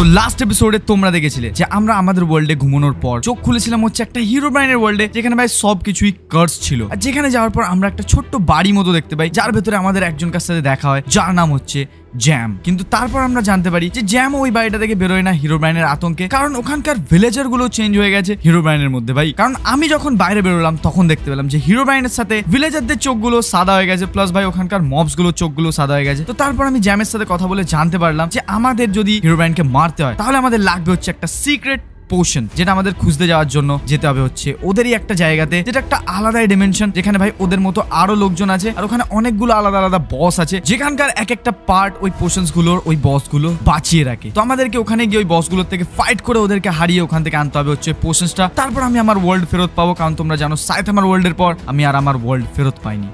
তো লাস্ট এপিসোডে তোমরা দেখেছিলে যে আমরা আমাদের ওয়ার্ল্ডে ঘুমানোর পর চোখ খুলেছিলাম হচ্ছে একটা হিরো ব্রাইনের ওয়ার্ল্ডে যেখানে ভাই সবকিছুই কার্স ছিল। আর যেখানে যাওয়ার পর আমরা একটা ছোট্ট বাড়ি মতো দেখতে পাই, যার ভেতরে আমাদের একজন কার সাথে দেখা হয়, যার নাম হচ্ছে জ্যাম কিন্তু তারপর আমরা জানতে পারি যে জ্যাম ওই বাড়িটা থেকে বেরোয় না হিরো ব্রাইনের আতঙ্কে। কারণ ওখানকার ভিলেজারগুলো চেঞ্জ হয়ে গেছে হিরো ব্রাইনের মধ্যে, ভাই। কারণ আমি যখন বাইরে বেরোলাম, তখন দেখতে পেলাম যে হিরো ব্রাইনের সাথে ভিলেজারদের চোখগুলো সাদা হয়ে গেছে প্লাস ভাই ওখানকার মবসগুলো চোখগুলো সাদা হয়ে গেছে। তো তারপর আমি জ্যামের সাথে কথা বলে জানতে পারলাম যে আমাদের যদি হিরো ব্রাইনকে মারতে হয়, তাহলে আমাদের লাগবে হচ্ছে একটা সিক্রেট পোর্শন যেটা আমাদের খুঁজতে যাওয়ার জন্য যেতে হবে হচ্ছে। ওদেরই একটা জায়গাতে, যেটা একটা আলাদাই ডিমেনশন যেখানে ভাই ওদের মতো আরও লোকজন আছে, আর ওখানে অনেকগুলো আলাদা আলাদা বস আছে, যেখানকার এক একটা পার্ট ওই পোর্শনসগুলোর, ওই বসগুলো বাঁচিয়ে রাখে। তো আমাদেরকে ওখানে গিয়ে ওই বসগুলোর থেকে ফাইট করে ওদেরকে হারিয়ে ওখান থেকে আনতে হবে হচ্ছে পোর্শনসটা তারপর আমি আমার ওয়ার্ল্ড ফেরত পাবো, কারণ তোমরা জানো সাইথ আমার ওয়ার্ল্ডের পর, আমি আর আমার ওয়ার্ল্ড ফেরত পাইনি।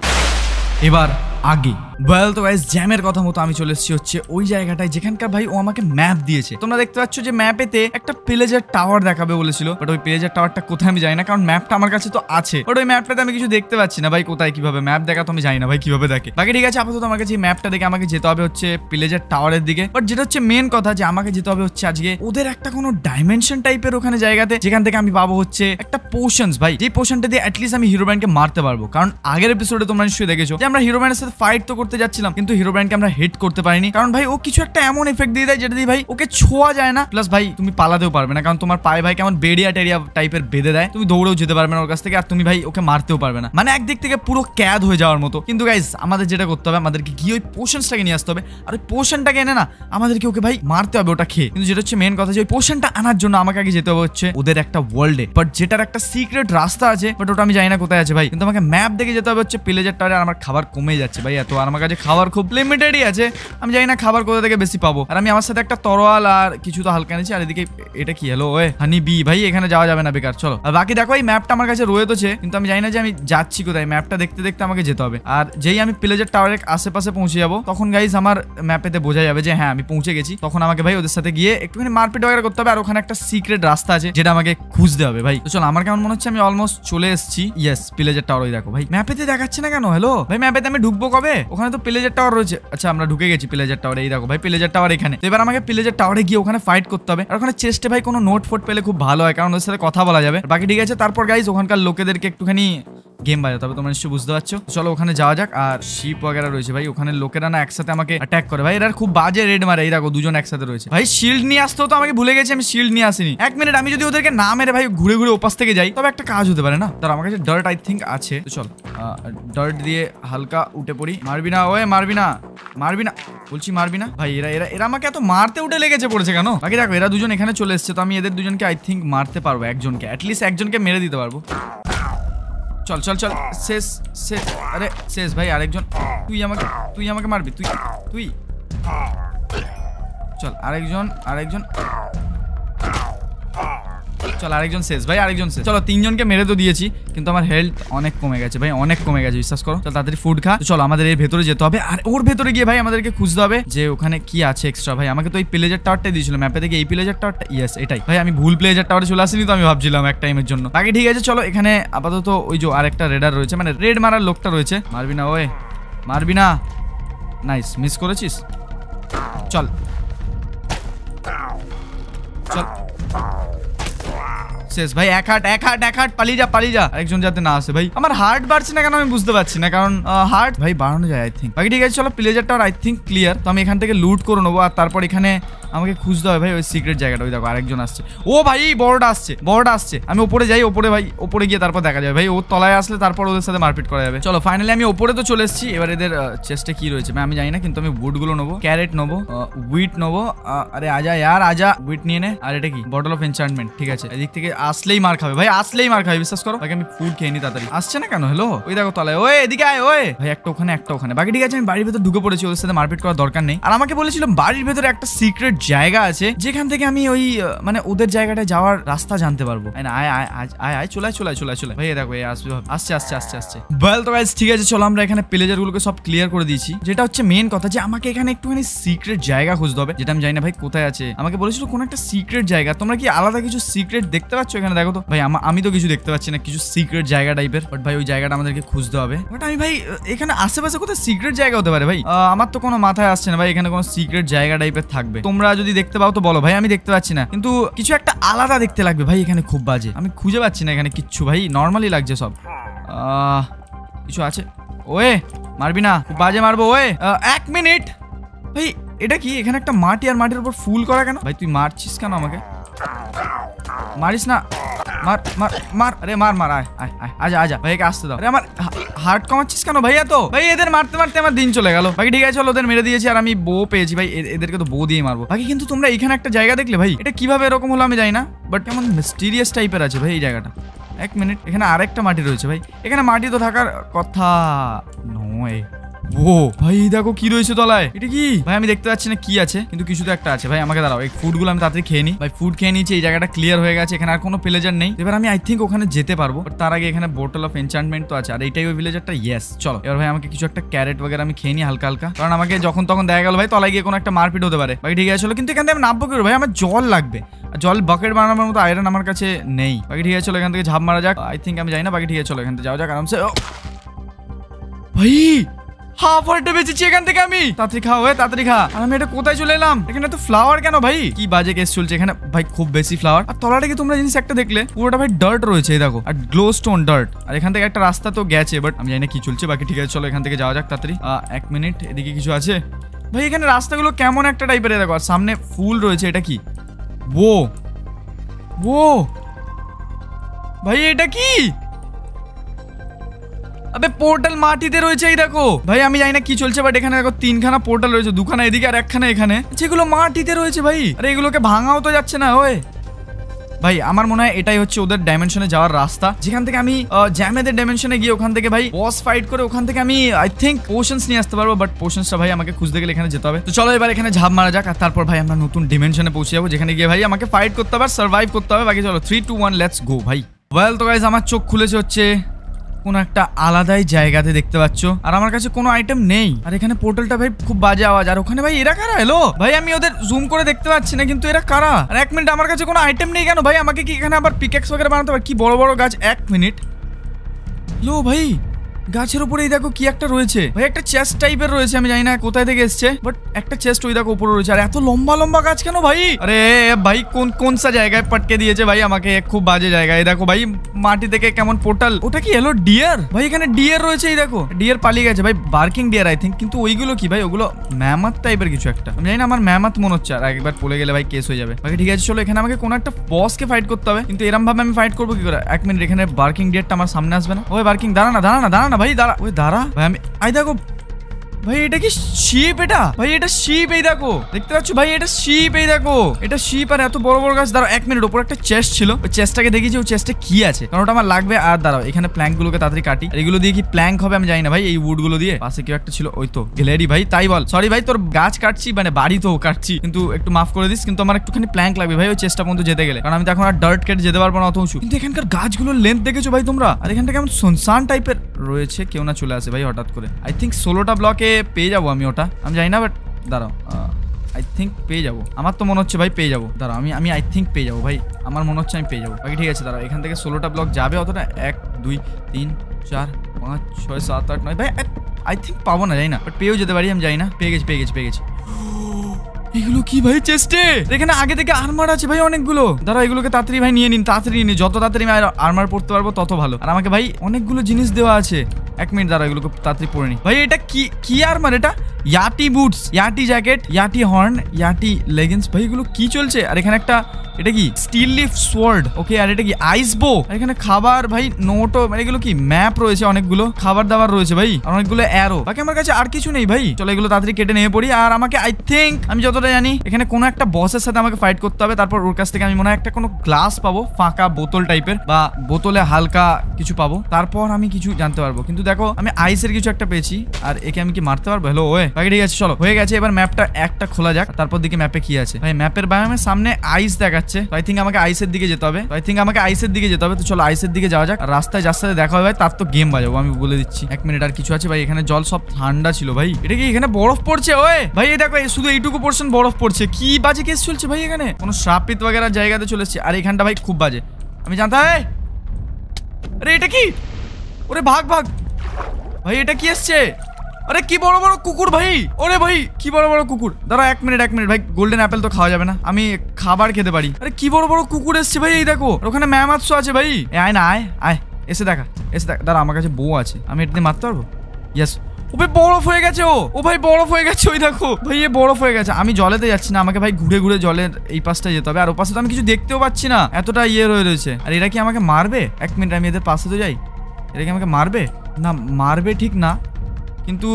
এবার আগে। ওয়েল তো গাইস জ্যামের কথা মতো আমি চলে এসেছি হচ্ছে ওই জায়গাটায় যেখানকার ভাই ও আমাকে ম্যাপ দিয়েছে। তোমরা দেখতে পাচ্ছ যে ম্যাপেতে একটা প্লেজার টাওয়ার দেখাবে বলেছিল বাট ওই প্লেজার টাওয়ারটা কোথায় আমি জানি না, কারণ ম্যাপটা আমার কাছে তো আছে। বাট ওই ম্যাপটাতে আমি কিছু দেখতে পাচ্ছি না, ভাই, কোথায়, কীভাবে ম্যাপ দেখা তো আমি জানি না, ভাই, কীভাবে দেখে। বাকি ঠিক আছে, আপাতত আমার কাছে এই ম্যাপটা দেখে আমাকে যেতে হবে হচ্ছে প্লেজার টাওয়ারের দিকে। বাট যেটা হচ্ছে মেন কথা যে আমাকে যেতে হবে হচ্ছে আজকে ওদের একটা কোনো ডাইমেনশন টাইপের ওখানে জায়গাতে, যেখান থেকে আমি পাবো হচ্ছে একটা পোশনস ভাই। যে পোশনটা দিয়ে অ্যাটলিস্ট আমি হিরো ব্যান্ডকে মারতে পারব। কারণ আগের এপিসোডে তোমরা নিশ্চয়ই দেখেছ যে আমরা হিরো সাথে ফাইট তো করতে যাচ্ছিলাম, কিন্তু হিরো ব্যান্ডকে আমরা হিট করতে পারিনি। কারণ ভাই, ও কিছু একটা এমন এফেক্ট দিয়ে দেয় যেটা দিয়ে ভাই ওকে ছোঁয়া যায় না। প্লাস ভাই, তুমি পালাতেও পারবে না, কারণ তোমার পায়ে ভাই কেমন বেরিয়া টেরিয়া টাইপের বেঁধে দেয়। তুমি দৌড়েও যেতে পারবে না ওর কাছ থেকে, আর তুমি ভাই ওকে মারতেও পারবে না। মানে একদিক থেকে পুরো ক্যাদ হয়ে যাওয়ার মতো। কিন্তু গাইজ আমাদের যেটা করতে হবে, আমাদেরকে গিয়ে ওই পোশনসটাকে নিয়ে আসতে হবে। আর ওই পোশনটাকে এনে না, আমাদেরকে ওকে ভাই মারতে হবে ওটা খেয়ে। কিন্তু যেটা হচ্ছে মেন কথা যে ওই পোশনটা আনার জন্য আমাকে আগে যেতে হবে হচ্ছে ওদের একটা ওয়ার্ল্ডে বাট যেটার একটা সিক্রেট রাস্তা আছে বাট ওটা আমি জানি না কোথায় আছে ভাই। কিন্তু আমাকে ম্যাপ দেখে যেতে হবে হচ্ছে প্লেজার টারে আর আমার খাবার কমে যাচ্ছে ভাই, এত, আর আমার কাছে খাবার খুব লিমিটেডই আছে। আমি জানি না খাবার কোথা থেকে বেশি পাবো। আর আমি আমার সাথে একটা তরোয়াল আর কিছু তো হালকা নিচ্ছি আর এদিকে এটা কি? হলো ওয়ে হানি বি ভাই, এখানে যাওয়া যাবে না, বেকার, চলো। আর বাকি দেখো, এই ম্যাপটা আমার কাছে রয়েছে, কিন্তু আমি জানি না যে আমি যাচ্ছি কোথায়। ম্যাপটা দেখতে দেখতে আমাকে যেতে হবে। আর যেই আমি প্লেজার টাওয়ারের আশেপাশে পৌঁছে যাব, তখন গাইজ আমার ম্যাপেতে বোঝা যাবে যে হ্যাঁ আমি পৌঁছে গেছি। তখন আমাকে ভাই ওদের সাথে গিয়ে একটুখানি মারপিট বগেরা করতে হবে, আর ওখানে একটা সিক্রেট রাস্তা আছে, যেটা আমাকে খুঁজতে হবে, ভাই। তো চলো, আমার কেমন মনে হচ্ছে, আমি অলমোস্ট চলে এসেছি। ইয়েস প্লেজার টাওয়ার ওই দেখো, ভাই। ম্যাপেতে দেখাচ্ছে না কেন? হ্যালো ভাই ম্যাপেতে আমি ঢুকবো কবে? ওখানে তো প্লেজার টাওয়ার রয়েছে। আচ্ছা আমরা ঢুকে গেছি প্লেজার টাওয়ারে এই দেখো ভাই প্লেজার টাওয়ার এখানে। এবার আমাকে প্লেজার টাওয়ারে গিয়ে ওখানে ফাইট করতে হবে। আর ওখানে চেস্টে ভাই কোনো নোট ফোট পেলে খুব ভালো হয়, কারণ ওদের সাথে কথা বলা যাবে। বাকি ঠিক আছে, তারপর গাইজ ওখানকার লোকেদেরকে একটুখানি গেম বাজাতে হবে তোমরা নিশ্চয়ই বুঝতে পারছো চলো ওখানে যাওয়া যাক আর শিপ वगैरह রয়েছে ভাই ওখানে লোকেরা না একসাথে আমাকে অ্যাটাক করে ভাই এরা খুব বাজে রেড মারে এই দেখো দুজন একসাথে রয়েছে ভাই শিল্ড নিয়ে আসতেও তো আমাকে ভুলে গেছি আমি শিল্ড নিয়ে আসিনি এক মিনিট আমি যদি ওদেরকে না মেরে ভাই ঘুরে ঘুরে ওপাশ থেকে যাই তবে একটা কাজ হতে পারে না তার আমার কাছে ডার্ট আই থিঙ্ক আছে তো চল ডার্ট দিয়ে হালকা উঠে পড়ি মারবি না ওয়ে মারবি না মারবি না বলছি মারবি না ভাই এরা এরা এরা আমাকে এত মারতে উঠে লেগেছে পড়েছে কেন বাকি দেখো এরা দুজন এখানে চলে এসছে তো আমি এদের দুজনকে আই থিঙ্ক মারতে পারবো একজনকে অ্যাটলিস্ট একজনকে মেরে দিতে পারবো চল চল চল। শেষ শেষ। আরে, শেষ, ভাই, আরেকজন। তুই আমাকে তুই আমাকে মারবি, তুই তুই। চল, আরেকজন আরেকজন। চল আরেকজন শেষ। ভাই, আরেকজন শেষ। চলো, তিনজনকে মেরে তো দিয়েছি, কিন্তু আমার হেলথ অনেক কমে গেছে। ভাই, অনেক কমে গেছে, বিশ্বাস করো। চল, তাড়াতাড়ি ফুড খা। চলো, আমাদের এই ভেতরে যেতে হবে। আর ওর ভেতরে গিয়ে ভাই আমাদেরকে খুঁজতে হবে যে ওখানে কি আছে এক্সট্রা ভাই, আমাকে তো এই প্লেজার টাওয়ারটাই দিয়েছিল। ম্যাপে থেকে এই প্লেজার টাওয়ারটা ইয়েস এটাই। ভাই, আমি ভুল প্লেজার টাওয়ারে চলে আসিনি তো আমি ভাবছিলাম এক টাইমের জন্য। আগে ঠিক আছে, চলো, এখানে আপাতত ওই যে আরেকটা রেডার রয়েছে। মানে রেড মারার লোকটা রয়েছে। মারবি না ওয়ে মারবি না। নাইস মিস করেছিস? চল। শেষ ভাই, এক হাট এক হাট এক হাট, পালিয়ে যা পালিয়ে যা। আরেকজন যাতে না আসে, ভাই। আমার হার্ট বাড়ছে না কেন আমি বুঝতে পারছি না, কারণ হার্ট ভাই, বাড়ানো যায় আই থিঙ্ক বাকি ঠিক আছে, চলো প্লেজারটা আই থিঙ্ক ক্লিয়ার তো আমি এখান থেকে লুট করে নেব, আর তারপর এখানে আমাকে খুঁজতে হবে, ভাই, ওই সিক্রেট জায়গাটা। ওই দেখো, আরেকজন আসছে। ও, ভাই বড়টা আসছে বড়টা আসছে। আমি ওপরে যাই, ওপরে, ভাই, ওপরে গিয়ে তারপর দেখা যাবে। ভাই ওর তলায় আসলে তারপর ওদের সাথে মারপিট করা যাবে। চলো ফাইনালি আমি ওপরে তো চলে এসেছি। এবার এদের চেস্টে কি রয়েছে আমি জানি না, কিন্তু আমি বুটগুলো নেব ক্যারেট নেব উইট নেব আরে, আজা, ইয়ার, আজা উইট নিয়ে নে। আর এটা কি? বটল অফ এনচান্টমেন্ট ঠিক আছে। এদিক থেকে আসলেই মার খাবে। ভাই আসলেই মার খাবে বিশ্বাস করো। আমি ফুড খেয়ে নি তাড়াতাড়ি। আসছে না কেন? হ্যালো ওই দেখো তলায়। ওই এদিকে আয় ওই। ভাই একটা ওখানে একটা ওখানে। বাকি ঠিক আছে আমি বাড়ির ভেতর ঢুকে পড়েছি ওদের সাথে মারপিট করার দরকার নেই। আর আমাকে বলেছিল বাড়ির ভেতরে একটা সিক্রেট জায়গা আছে যেখান থেকে আমি ওই মানে ওদের জায়গাটা যাওয়ার রাস্তা জানতে পারব। আয় আয় আয় আয়, চলে চলে চলে চলে ভাই দেখো এই আসবে। আসছে আসছে আসছে আসছে। বল তো গাইজ ঠিক আছে চলো আমরা এখানে প্লেজার গুলোকে সব ক্লিয়ার করে দিয়েছি। যেটা হচ্ছে মেন কথা যে আমাকে এখানে একটুখানি সিক্রেট জায়গা খুঁজতে হবে। যেটা আমি জানি না ভাই কোথায় আছে। আমাকে বলেছিল কোন একটা সিক্রেট জায়গা। তোমরা কি আলাদা কিছু সিক্রেট দেখতে পাচ্ছ? এখানে দেখো তো। ভাই, আমি তো কিছু দেখতে পাচ্ছি না, কিছু সিক্রেট জায়গা টাইপের বাট ভাই, ওই জায়গাটা আমাদেরকে খুঁজতে হবে। বাট আমি ভাই, এখানে আশেপাশে কোথায় সিক্রেট জায়গা হতে পারে ভাই? আমার তো কোনো মাথায় আসছে না ভাই, এখানে কোনো সিক্রেট জায়গা টাইপের থাকবে। তোমরা যদি দেখতে পাও তো বলো ভাই, আমি দেখতে পাচ্ছি না। কিন্তু কিছু একটা আলাদা দেখতে লাগবে ভাই, এখানে খুব বাজে। আমি খুঁজে পাচ্ছি না এখানে কিচ্ছু ভাই নর্মালি লাগছে সব। কিছু আছে? ওয়ে, মারবি না। বাজে মারবো, ওয়ে। এক মিনিট। ভাই, এটা কি? এখানে একটা মাটি আর মাটির উপর ফুল করা কেন? ভাই, তুই মারছিস কেন আমাকে? মারিস না। মার মার মার। আরে মার মার, আয় আয় আয়। আজা আজা। ভাইকে আসতে দাও। আরে আমার হার্ট কমাচ্ছিস কেন ভাইয়া তো? ভাই, এদের মারতে মারতে আমার দিন চলে গেল। বাকি ঠিক আছে, চলো, ওদের মেরে দিয়েছি আর আমি বউ পেয়েছি। ভাই এদেরকে তো বউ দিয়ে মারবো। বাকি কিন্তু তোমরা এখানে একটা জায়গা দেখলে ভাই, এটা কীভাবে এরকম হলো আমি জানি না বাট কেমন মিস্টিরিয়াস টাইপের আছে ভাই এই জায়গাটা। এক মিনিট এখানে আরেকটা মাটি রয়েছে ভাই। এখানে মাটি তো থাকার কথা নয়। ও। ভাই দেখো কি রয়েছে তলায়। এটা কি? ভাই আমি দেখতে পাচ্ছি না কি আছে কিন্তু কিছু তো একটা আছে। ভাই আমাকে দাঁড়াও এই ফুডগুলো আমি তাড়াতাড়ি খেয়ে নিই ভাই ফুড খেয়ে নিয়েছি এই জায়গাটা ক্লিয়ার হয়ে গেছে এখানে আর কোনো প্লেজার নেই। এবার আমি আই থিঙ্ক ওখানে যেতে পারব তার আগে এখানে বোটল অফ এনচান্টমেন্ট তো আছে। আর এইটাই ওই ভিলেজারটা ইয়েস চলো। এবার ভাই আমাকে কিছু একটা ক্যারেট বগের আমি খেয়ে নিই হালকা হালকা। কারণ আমাকে যখন তখন দেখা গেল ভাই তলায় গিয়ে কোনো একটা মারপিট হতে পারে। ভাই ঠিক আছে চলো কিন্তু এখান থেকে আমি নামবো কি ভাই আমার জল লাগবে। আর জল বাকেট বানানোর মতো আয়রন আমার কাছে নেই। বাকি ঠিক আছে চলো এখান থেকে ঝাঁপ মারা যাক। আই থিঙ্ক আমি জানি না। বাকি ঠিক আছে চলো এখান থেকে যাওয়া যাক আরামসে! ভাই! এখান থেকে আমি। তাড়াতাড়ি খা আর আমি এটা কোথায় চলে এলাম? এখানে তো ফ্লাওয়ার কেন ভাই? কি বাজে চলছে এখানে? ভাই, খুব বেশি ফ্লাওয়ার আর তোমরা জিনিস একটা দেখলে? ভাই ডার্ট রয়েছে দেখো। আর গ্লো স্টোন ডার্ট আর এখান থেকে একটা রাস্তা তো গেছে বাট আমি জানি না কি চলছে। বাকি ঠিক আছে, চলো এখান থেকে যাওয়া যাক তাড়াতাড়ি। এক মিনিট এদিকে কিছু আছে? ভাই, এখানে রাস্তাগুলো কেমন একটা টাইপের দেখো। আর সামনে ফুল রয়েছে, এটা কি? ও ও ভাই, এটা কি? আবে পোর্টাল মাটিতে রয়েছে এই দেখো। ভাই, আমি জানি না কি চলছে বাট এখানে দেখো তিনখানা পোর্টাল রয়েছে, দুখানা এদিকে আর একখানা এখানে। যেগুলো মাটিতে রয়েছে ভাই। আরে, এগুলোকে ভাঙাও তো যাচ্ছে না, ওই। ভাই, আমার মনে হয় এটাই হচ্ছে ওদের ডাইমেনশনে যাওয়ার রাস্তা। যেখান থেকে আমি জ্যামেদের ডাইমেনশনে গিয়ে ওখান থেকে ভাই বস ফাইট করে ওখান থেকে আমি আই থিঙ্ক পোশনস নিয়ে আসতে পারব বাট পোশনসটা ভাই আমাকে খুঁজতে গেলে এখানে যেতে হবে। তো চলো এবার এখানে ঝাঁপ মারা যাক, আর তারপর ভাই আমরা নতুন ডিমেনশনে পৌঁছে যাব, যেখানে গিয়ে ভাই আমাকে ফাইট করতে হবে সার্ভাইভ করতে হবে। বাকি চলো three two one let's go ভাই। ওয়েল তো গাইজ আমার চোখ খুলেছে হচ্ছে কোনো একটা আলাদাই জায়গাতে দেখতে পাচ্ছ। আর আমার কাছে কোনো আইটেম নেই। আর এখানে পোর্টালটা ভাই খুব বাজে আওয়াজ। আর ওখানে ভাই এরা কারা? এলো ভাই, আমি ওদের জুম করে দেখতে পাচ্ছি না, কিন্তু এরা কারা? আর এক মিনিট আমার কাছে কোনো আইটেম নেই কেন? ভাই, আমাকে কি এখানে আবার পিকেক্স বানাতে হবে? কি বড় বড় গাছ? এক মিনিট লো ভাই? গাছের উপরে এই দেখো কি একটা রয়েছে। ভাই, একটা চেস্ট টাইপের রয়েছে, আমি জানি না কোথায় থেকে এসছে বাট একটা চেস্ট ওই দেখো উপরে রয়েছে। আর এত লম্বা লম্বা গাছ কেন ভাই? আরে, ভাই, কোন কোন সা জায়গায় পটকে দিয়েছে ভাই আমাকে? খুব বাজে জায়গায় দেখো ভাই, মাটি থেকে কেমন পোর্টাল। ওটা কি এলো ডিয়ার ভাই, এখানে ডিয়ার রয়েছে, এই দেখো। ডিয়ার পালিয়ে গেছে। ভাই বার্কিং ডিয়ার আই থিঙ্ক কিন্তু ওইগুলো কি ভাই? ওগুলো ম্যামাত টাইপের কিছু একটা। আমি জানি না, আমার ম্যামাত মনে হচ্ছে। আর একবার পড়ে গেলে ভাই কেস হয়ে যাবে। বাকি ঠিক আছে, চলো, এখানে আমাকে কোনো একটা বসকে ফাইট করতে হবে। কিন্তু এরম ভাবে আমি ফাইট করব কি করে? এক মিনিট এখানে বার্কিং ডিয়ারটা আমার সামনে আসবে না? ওই বার্কিং দাঁড়া না দাঁড়া না দাঁড়া না ভাই দাঁড়া ওই দাঁড়া ভাই আমি আই দেখো ভাই, এটা কি শিপ এটা? ভাই, এটা শিপ এই দেখো। দেখতে পাচ্ছ? ভাই, এটা শিপ এই দেখো। এটা শিপ আর এত বড় বড় গাছ। দাঁড়াও, এক মিনিট ওপর একটা চেস্ট ছিল। ওই চেস্টটাকে দেখেছি ওই চেস্টে কি আছে? কারণ ওটা আমার লাগবে। আর দাঁড়াও, এখানে প্ল্যাঙ্ক গুলোকে তাড়াতাড়ি কাটি। এগুলো দিয়ে কি প্ল্যাঙ্ক হবে আমি জানি না ভাই, এই উডগুলো দিয়ে। পাশে কেউ একটা ছিল, ওই তো গ্যালারি ভাই, তাই বল। সরি ভাই, তোর গাছ কাটছি মানে বাড়ি তো কাটছি। কিন্তু একটু মাফ করে দিস, কিন্তু আমার একটুখানি প্ল্যাঙ্ক লাগবে। ভাই, ওই চেষ্টা পর্যন্ত যেতে গেলে। কারণ আমি তো এখন আর ডার্ট কেটে যেতে পারব না অত উঁচু কিন্তু এখানকার গাছগুলোর লেন্থ দেখেছ ভাই তোমরা? আর এখানটা কেমন সুনসান টাইপের রয়েছে, কেউ না চলে আসে ভাই, হঠাৎ করে। আই থিঙ্ক ষোলোটা ব্লকে পেয়ে যাব আমি ওটা। আমি জানি না বাট দাঁড়াও আই থিঙ্ক পেয়ে যাব। আমার তো মনে হচ্ছে ভাই পেয়ে যাব। দাঁড়াও, আমি আমি আই থিঙ্ক পেয়ে যাব ভাই। আমার মনে হচ্ছে আমি পেয়ে যাব। বাকি ঠিক আছে, দাঁড়াও, এখান থেকে ষোলোটা ব্লক যাবে অতটা? এক, দুই, তিন, চার, পাঁচ, ছয়, সাত, আট, নয়, ভাই আই থিঙ্ক পাবো না, জানি না। বাট পেয়েও যেতে পারি, আমি জানি না। পেয়ে গেছি পেয়ে গেছি পেয়ে গেছি। এগুলো কি ভাই, চেস্টে? এখানে আগে থেকে আর্মার আছে ভাই অনেকগুলো। দাঁড়া এগুলোকে তাড়াতাড়ি ভাই নিয়ে নিন, তাড়াতাড়ি নিয়ে যত তাড়াতাড়ি আমি আর্মার পড়তে পারব, তত ভালো। আর আমাকে ভাই অনেকগুলো জিনিস দেওয়া আছে। এক মিনিট দাঁড়া এগুলোকে তাড়াতাড়ি পরে নি ভাই, এটা কি কি আর্মার এটা? Yeti boots yeti jacket yeti horn yeti leggings ভাই, এগুলো কি চলছে? আর এখানে একটা এটা কি? স্টিল লিফ সোয়ার্ড ওকে আর এটা কি? আইস বো এখানে খাবার, ভাই নোটও মানে এগুলো কি? ম্যাপ রয়েছে অনেকগুলো। খাবার দাবার রয়েছে, ভাই, আর অনেকগুলো অ্যারো বাকি আমার কাছে আর কিছু নেই, ভাই। চলো এগুলো তাড়াতাড়ি কেটে নিয়ে পড়ি। আর আমাকে আই থিঙ্ক আমি যতটা জানি, এখানে কোনো একটা বসের সাথে আমাকে ফাইট করতে হবে। তারপর ওর কাছ থেকে আমি মনে হয় একটা কোনো গ্লাস পাবো, ফাঁকা বোতল টাইপের বা বোতলে হালকা কিছু পাবো। তারপর আমি কিছু জানতে পারব। কিন্তু দেখো, আমি আইসের কিছু একটা পেয়েছি, আর একে আমি কি মারতে পারব? হ্যালো ওয়ে। বাকি ঠিক আছে, চলো। হয়ে গেছে, এবার ম্যাপটা একটা খোলা যাক। তারপর দিকে ম্যাপে কি আছে? ভাই ম্যাপের বায়ামের সামনে আইস দেখাচ্ছে। আই থিঙ্ক আমাকে আইসের দিকে যেতে হবে। আই থিঙ্ক আমাকে আইসের দিকে যেতে হবে। তো চলো আইসের দিকে যাওয়া যাক। রাস্তায় যার সাথে দেখা হবে তার তো গেম বাজাবো, আমি বলে দিচ্ছি। এক মিনিট আর কিছু আছে ভাই, এখানে জল সব ঠান্ডা ছিল ভাই। এটা কি এখানে বরফ পড়ছে? ওয়ে ভাই, এই দেখো শুধু এইটুকু পোর্শন বরফ পড়ছে। কি বাজে কেস চলছে ভাই এখানে? কোনো সাপিত বাগেরা জায়গাতে চলে আর এখানটা ভাই খুব বাজে। আমি জানতে হয় আরে, এটা কি? ওরে, ভাগ ভাগ! ভাই, এটা কি এসছে? আরে কি বড় বড় কুকুর ভাই? ওরে ভাই, কি বড় বড় কুকুর? দাঁড়া, এক মিনিট এক মিনিট ভাই গোল্ডেন অ্যাপেল তো খাওয়া যাবে না। আমি খাবার খেতে পারি। আরে কি বড় বড় কুকুর এসছে ভাই, এই দেখো। ওখানে ম্যামাৎস আছে ভাই। আয় না, আয় আয়, এসে দেখা, এসে দেখ। দাঁড়া, আমার কাছে বউ আছে। আমি এটা দিয়ে মারতে পারব? ইয়েস ও ভাই, বরফ হয়ে গেছে ও। ও ভাই, বরফ হয়ে গেছে, ওই দেখো। ভাই, এ, বরফ হয়ে গেছে। আমি জলেতে যাচ্ছি না, আমাকে ভাই ঘুরে ঘুরে জলের এই পাশটা যেতে হবে। আর ও পাশে তো আমি কিছু দেখতেও পাচ্ছি না। এতটা ইয়ে রয়ে রয়েছে। আর এরা কি আমাকে মারবে? এক মিনিট, আমি এদের পাশে তো যাই। এরা কি আমাকে মারবে? না, মারবে ঠিক না। কিন্তু